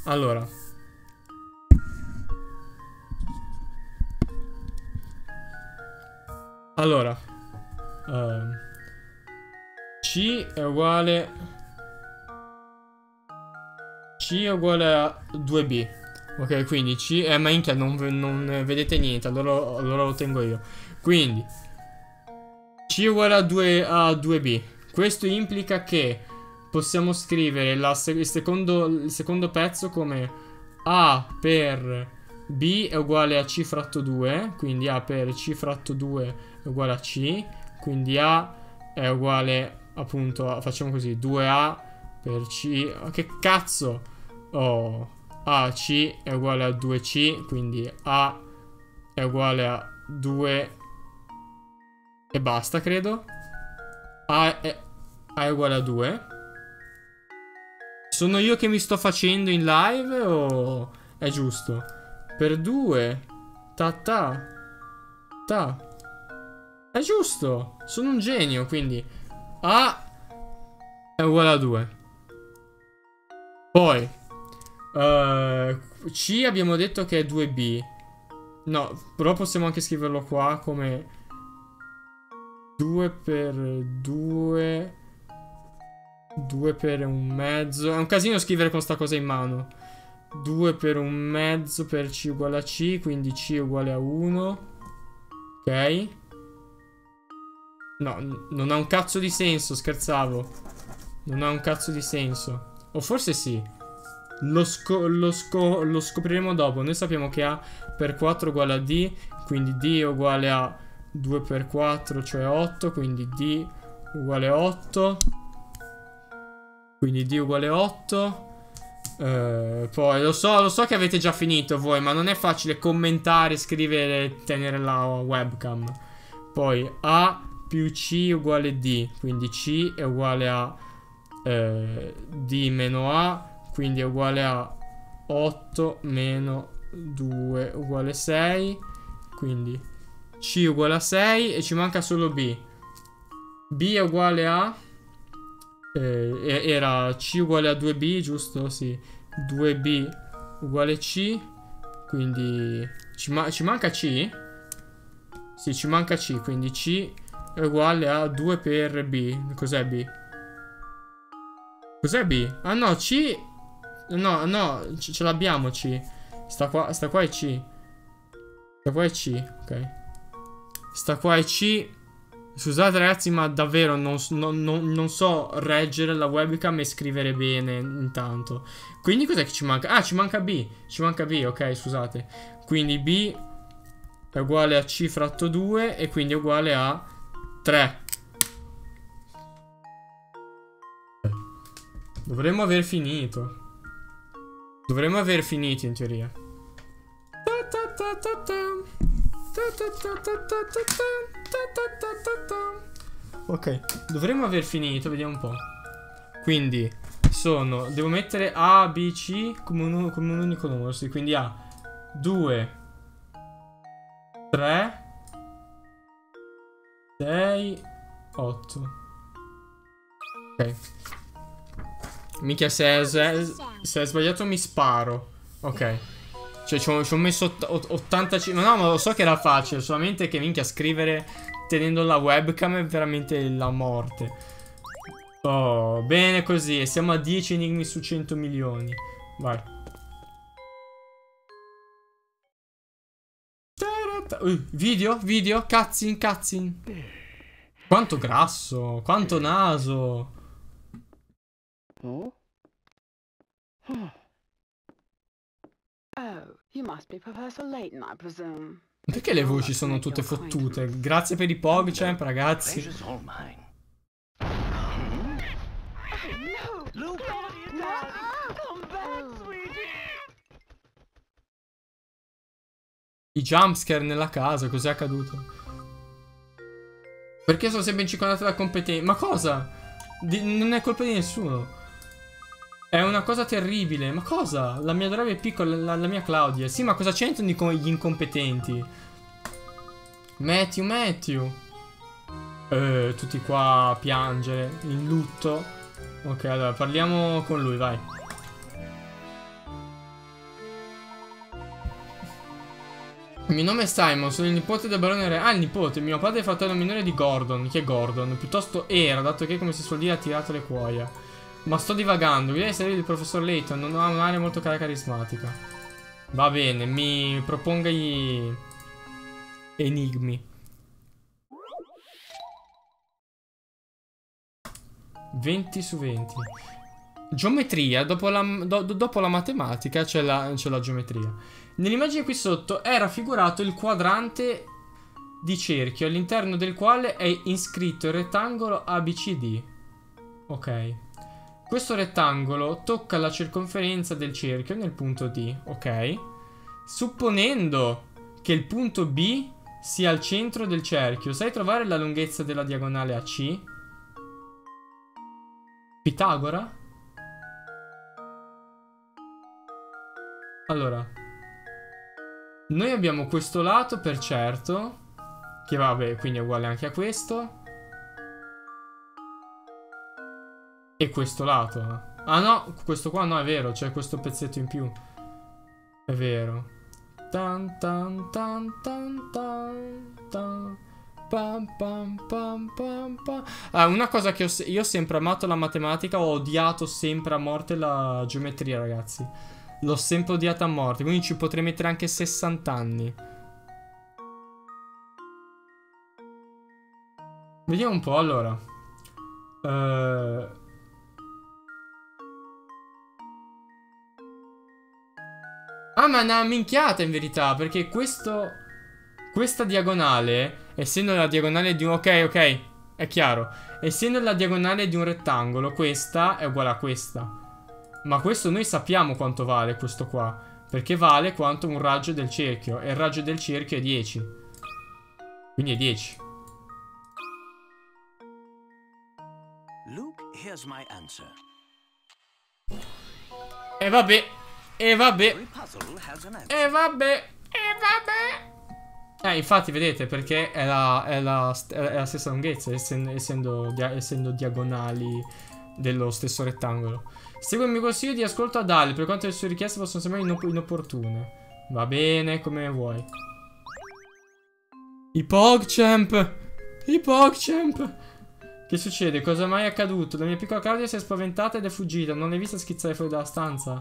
Allora. Allora. Um. C è uguale C è uguale a 2B Ok quindi C Eh ma inchia non, non vedete niente allora, allora, lo tengo io Quindi C è uguale a, 2, a 2B Questo implica che Possiamo scrivere la, il, secondo, il secondo pezzo come A per B è uguale a C fratto 2 Quindi A per C fratto 2 è uguale a C Quindi A è uguale appunto facciamo così 2A per C che cazzo? Oh AC è uguale a 2C quindi A è uguale a 2 e basta credo. A è, A è uguale a 2 sono io che mi sto facendo in live o è giusto? Per 2 ta ta. Ta. È giusto. Sono un genio quindi. A è uguale a 2. Poi uh, C abbiamo detto che è 2B. No, però possiamo anche scriverlo qua come 2 per 2 2 per un mezzo. È un casino scrivere con sta cosa in mano. 2 per un mezzo per C uguale a C, quindi C uguale a 1. Ok. No, non ha un cazzo di senso, scherzavo. Non ha un cazzo di senso. O forse sì. Lo, sco lo, sco lo scopriremo dopo. Noi sappiamo che A per 4 uguale a D, quindi D uguale a 2 per 4, cioè 8, quindi D uguale a 8. Quindi D uguale a 8. Uh, poi lo so, lo so che avete già finito voi, ma non è facile commentare, scrivere tenere la webcam. Poi A più C uguale D, quindi C è uguale a eh, D meno A, quindi è uguale a 8 meno 2 uguale 6, quindi C uguale a 6 e ci manca solo B. B è uguale a... Eh, era C uguale a 2B, giusto? Sì. 2B uguale C, quindi ci, ma ci manca C? Sì, ci manca C, quindi C è uguale a 2 per B. Cos'è B? Cos'è B? Ah no, C... No, no, ce l'abbiamo C. Sta qua, sta qua è C. Sta qua è C, ok. Sta qua è C. Scusate ragazzi, ma davvero non, non, non, so reggere la webcam e scrivere bene intanto. Quindi cos'è che ci manca? Ah, ci manca B. Ci manca B, ok, scusate. Quindi B è uguale a C fratto 2 e quindi è uguale a 3. Dovremmo aver finito. Dovremmo aver finito in teoria. Ok, dovremmo aver finito, vediamo un po'. Quindi, sono... Devo mettere A, B, C come un, come un unico numero, sì, quindi A 2, 3, 6, 8. Ok. Minchia, se, se, se è sbagliato mi sparo. Ok. Cioè, ci ho, ho messo 85... No, ma lo so che era facile. Solamente che, minchia, scrivere tenendo la webcam è veramente la morte. Oh, bene così. Siamo a 10 enigmi su 100 milioni. Vai. Uh, video, video, cutscene, cutscene. Quanto grasso, quanto naso. Oh. you must be Professor Layton, I presume. Perché le voci sono tutte fottute? Grazie per i PogChamp, ragazzi. I jumpscare nella casa, cos'è accaduto? Perché sono sempre incircondato da competenti? Ma cosa? Di non è colpa di nessuno. È una cosa terribile. Ma cosa? La mia è piccola, la, la, mia Claudia. Sì, ma cosa c'entrano gli incompetenti? Matthew, Matthew. Eh, tutti qua a piangere, in lutto. Ok, allora parliamo con lui, vai. Il mio nome è Simon, sono il nipote del barone re. Ah, il nipote, mio padre è fratello minore di Gordon. Chi è Gordon? Piuttosto era, dato che come si suol dire ha tirato le cuoia. Ma sto divagando. Direi essere il professor Layton, non ha un'aria molto carismatica. Va bene, mi proponga gli enigmi. 20 su 20. Geometria, dopo la, do, dopo la matematica c'è la, la geometria. Nell'immagine qui sotto è raffigurato il quadrante di cerchio all'interno del quale è iscritto il rettangolo ABCD. Ok. Questo rettangolo tocca la circonferenza del cerchio nel punto D, ok? Supponendo che il punto B sia al centro del cerchio, sai trovare la lunghezza della diagonale AC? Pitagora? Allora. Noi abbiamo questo lato per certo. Che vabbè, quindi è uguale anche a questo. E questo lato. Ah no, questo qua no, è vero. C'è questo pezzetto in più. È vero. Tan tan tan tan tan tan. Pam, pam, pam, pam, pam. Ah, una cosa che ho io ho sempre amato la matematica, ho odiato sempre a morte la geometria, ragazzi. L'ho sempre odiata a morte, quindi ci potrei mettere anche 60 anni. Vediamo un po', allora. Uh... Ah, ma è una minchiata in verità, perché questo... Questa diagonale essendo la diagonale di un... Ok, ok, è chiaro. Essendo la diagonale di un rettangolo, questa è uguale a questa. Ma questo noi sappiamo quanto vale questo qua. Perché vale quanto un raggio del cerchio. E il raggio del cerchio è 10. Quindi è 10. Luke, here's my answer. E vabbè. E vabbè. E vabbè. E vabbè. Eh, infatti, vedete, perché è la, è la, è la stessa lunghezza, essendo, essendo, essendo, diagonali dello stesso rettangolo. Segui il mio consiglio di ascolto ad Ali, per quanto le sue richieste possono sembrare inopportune. Va bene, come vuoi. I PogChamp! I PogChamp! Che succede? Cosa mai è accaduto? La mia piccola Claudia si è spaventata ed è fuggita. Non l'hai vista schizzare fuori dalla stanza?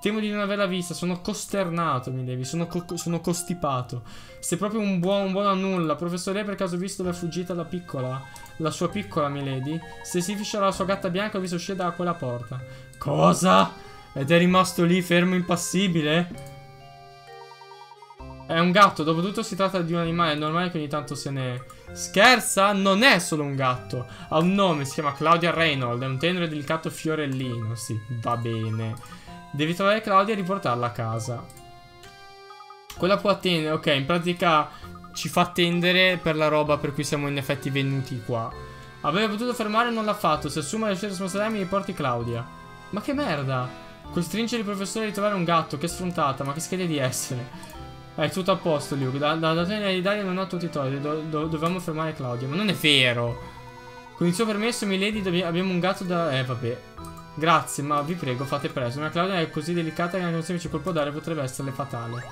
Temo di non averla vista, sono costernato, mi devi, sono, co sono costipato. Sei proprio un buon, un buon a nulla. Professore, per caso ho visto la fuggita la piccola? La sua piccola, milady? Se si fiscia la sua gatta bianca, ho visto uscire da quella porta. Cosa? Ed è rimasto lì, fermo, impassibile? È un gatto, dopo tutto si tratta di un animale, è normale che ogni tanto se ne... Scherza? Non è solo un gatto. Ha un nome, si chiama Claudia Reynolds, è un tenero e delicato fiorellino. Sì, va bene. Devi trovare Claudia e riportarla a casa. Quella può attendere, ok, in pratica ci fa attendere per la roba per cui siamo in effetti venuti qua. Avrebbe potuto fermare e non l'ha fatto. Se assume la sua responsabilità mi riporti Claudia. Ma che merda! Costringere il professore a ritrovare un gatto, che sfruntata, ma che schede di essere. È tutto a posto, Luke. Da, da, da te Daria non ho tutti i torti. Do, do, dovevamo fermare Claudia. Ma non è vero! Con il suo permesso, milady, abbiamo un gatto da... Eh, vabbè. Grazie, ma vi prego, fate presto. Una Claudia è così delicata che anche un semplice colpo d'aria potrebbe esserle fatale.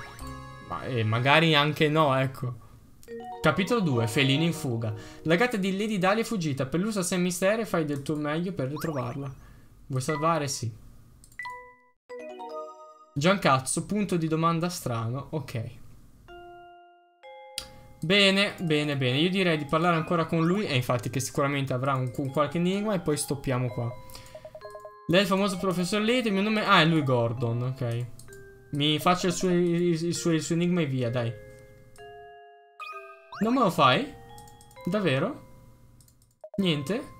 Ma eh, magari anche no, ecco. Capitolo 2, Felino in fuga. La gatta di Lady Dali è fuggita. Pellusa sei mistero e fai del tuo meglio per ritrovarla. Vuoi salvare? Sì. Giancazzo, punto di domanda strano. Ok. Bene, bene, bene. Io direi di parlare ancora con lui. E infatti che sicuramente avrà un, un qualche enigma e poi stoppiamo qua. Lei è il famoso professor Lete. Il mio nome... Ah, è lui Gordon, ok. Mi faccia il suo, il, suo, il suo enigma e via, dai. Non me lo fai? Davvero? Niente?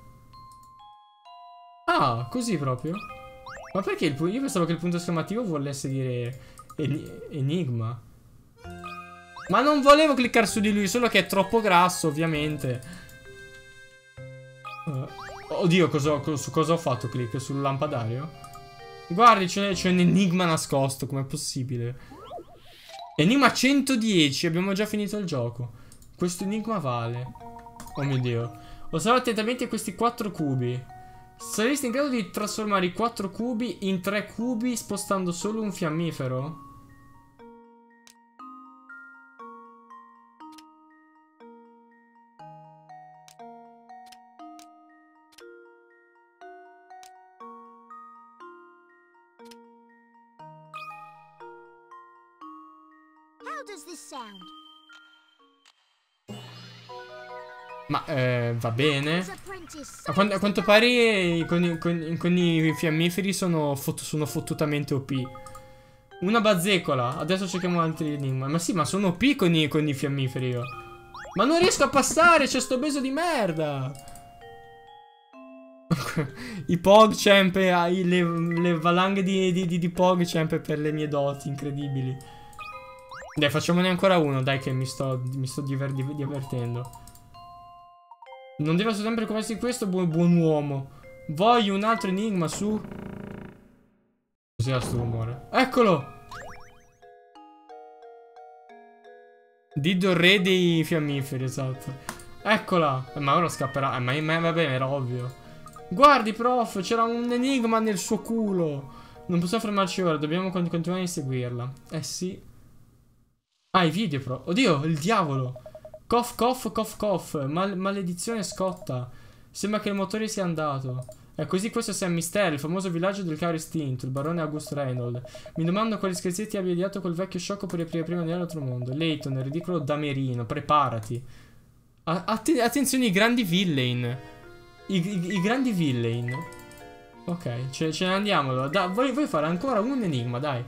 Ah, così proprio? Ma perché il Io pensavo che il punto esclamativo volesse dire en enigma. Ma non volevo cliccare su di lui, solo che è troppo grasso, ovviamente. Uh, oddio, cosa, su cosa ho fatto click? Sul lampadario? Guardi, c'è un enigma nascosto, com'è possibile? Enigma 110, abbiamo già finito il gioco. Questo enigma vale. Oh mio Dio. Osserva attentamente questi quattro cubi. Saresti in grado di trasformare i quattro cubi in tre cubi spostando solo un fiammifero? Va bene. A quanto, a quanto pare con, con, con, i fiammiferi sono, fot sono fottutamente OP. Una bazzecola. Adesso cerchiamo altri enigma. Ma sì, ma sono OP con i, con i fiammiferi io. Ma non riesco a passare, c'è sto beso di merda. I PogChamp, le, le valanghe di, di, di, di PogChamp per le mie doti incredibili. Dai, facciamone ancora uno, dai che mi sto, mi sto diver divertendo. Non deve assolutamente preoccuparsi di questo, buon, buon uomo. Voglio un altro enigma su. Cos'era sto rumore? Eccolo! Dido re dei fiammiferi, esatto. Eccola! Eh, ma ora scapperà. Eh, ma, ma vabbè, era ovvio. Guardi, prof, c'era un enigma nel suo culo. Non possiamo fermarci ora, dobbiamo continuare a inseguirla. Eh sì. Ah, i video, pro. Oddio, il diavolo. Cough, cough, cough, cough. Mal maledizione scotta. Sembra che il motore sia andato. È così questo sia un mistero, il famoso villaggio del caro estinto, il barone August Reynolds. Mi domando quali scherzetti abbia ideato quel vecchio sciocco per aprire prima nell'altro mondo. Layton, ridicolo damerino, preparati. A att attenzione, i grandi villain. I, i, i grandi villain. Ok, ce, ce ne andiamo. Da, vuoi, vuoi fare ancora un enigma, dai.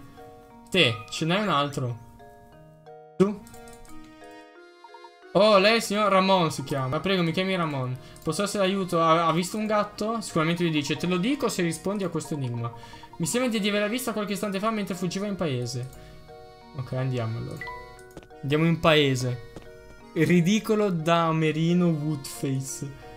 Te, ce n'hai un altro. Tu? Oh, lei signor Ramon si chiama. Prego, mi chiami Ramon. Posso essere d'aiuto? Ha, ha, visto un gatto? Sicuramente gli dice, te lo dico se rispondi a questo enigma. Mi sembra di averla vista qualche istante fa mentre fuggiva in paese. Ok, andiamo allora. Andiamo in paese. Ridicolo da Merino Woodface.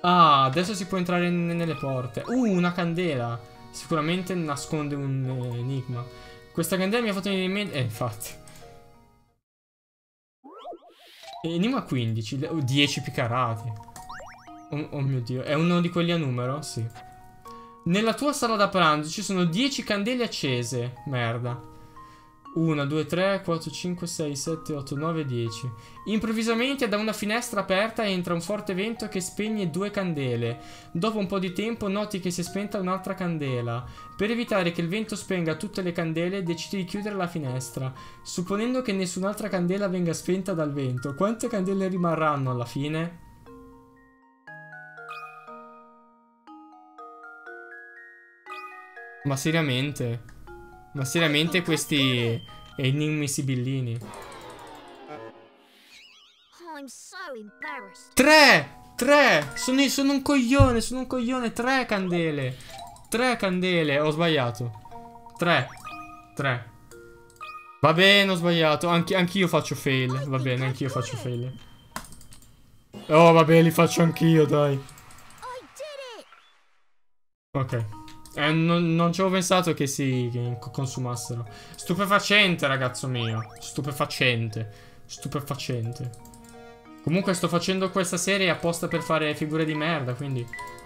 Ah, adesso si può entrare nelle porte. Uh, una candela. Sicuramente nasconde un eh, enigma. Questa candela mi ha fatto venire in mente... Eh, infatti. Enigma 15, 10 picarati. Oh, oh, mio dio, è uno di quelli a numero? Sì. Nella tua sala da pranzo ci sono 10 candele accese. Merda. 1, 2, 3, 4, 5, 6, 7, 8, 9, 10. Improvvisamente da una finestra aperta entra un forte vento che spegne due candele. Dopo un po' di tempo noti che si è spenta un'altra candela. Per evitare che il vento spenga tutte le candele decidi di chiudere la finestra. Supponendo che nessun'altra candela venga spenta dal vento, quante candele rimarranno alla fine? Ma seriamente? Ma seriamente questi enigmi sibillini. Tre! Tre! Sono, sono, un coglione, sono un coglione. Tre candele. Tre candele. Ho sbagliato. Tre. Tre. Va bene, ho sbagliato. Anch anch'io faccio fail. Va bene, anch'io faccio fail. Oh, vabbè, li faccio anch'io, dai. Ok. Eh, non, non ci avevo pensato che si che consumassero. Stupefacente, ragazzo mio. Stupefacente. Stupefacente. Comunque sto facendo questa serie apposta per fare figure di merda, quindi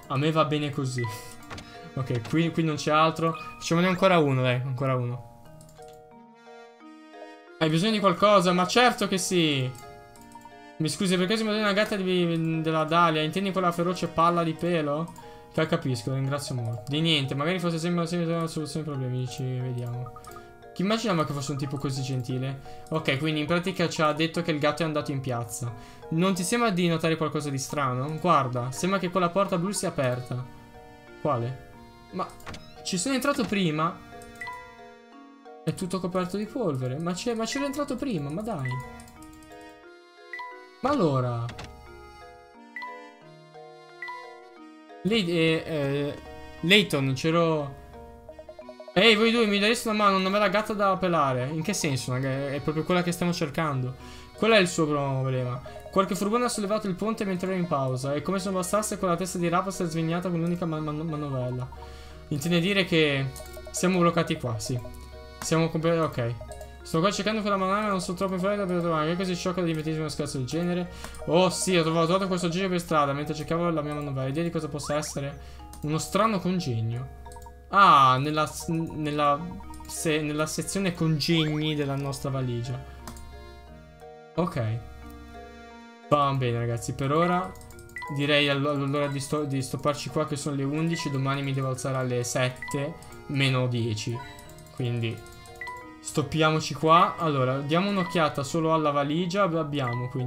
a me va bene così. ok, qui, qui non c'è altro. Facciamone ancora uno, dai, ancora uno. Hai bisogno di qualcosa? Ma certo che sì. Mi scusi, per caso mi una gatta di, della Dalia? Intendi quella feroce palla di pelo? Che capisco, ringrazio molto. Di niente, magari fosse sempre una soluzione ai problemi, ci vediamo. Chi immaginava che fosse un tipo così gentile? Ok, quindi in pratica ci ha detto che il gatto è andato in piazza. Non ti sembra di notare qualcosa di strano? Guarda, sembra che quella porta blu sia aperta. Quale? Ma ci sono entrato prima. È tutto coperto di polvere. Ma c'era entrato prima, ma dai. Ma allora... Lei, eh, eh, Layton, c'ero... Ehi, voi due, mi dareste una mano, una bella gatta da pelare. In che senso? È proprio quella che stiamo cercando. Qual è il suo problema? Qualche furgone ha sollevato il ponte mentre ero in pausa e come se non bastasse con la testa di rapa si è svegliata con l'unica man man manovella. Intende dire che siamo bloccati qua, sì. Siamo completamente... ok. Sto qua cercando quella manovella, non sono troppo in fretta per trovare. Che così sciocca di mettermi una scherzo del genere? Oh sì, ho trovato, ho trovato questo giro per strada mentre cercavo la mia manovella. Idea di cosa possa essere? Uno strano congegno. Ah, nella, nella, se, nella sezione congegni della nostra valigia. Ok. Va bene ragazzi, per ora direi allora di, sto di stopparci qua che sono le 11, domani mi devo alzare alle 7, meno 10. Quindi stoppiamoci qua. Allora, diamo un'occhiata solo alla valigia, abbiamo quindi...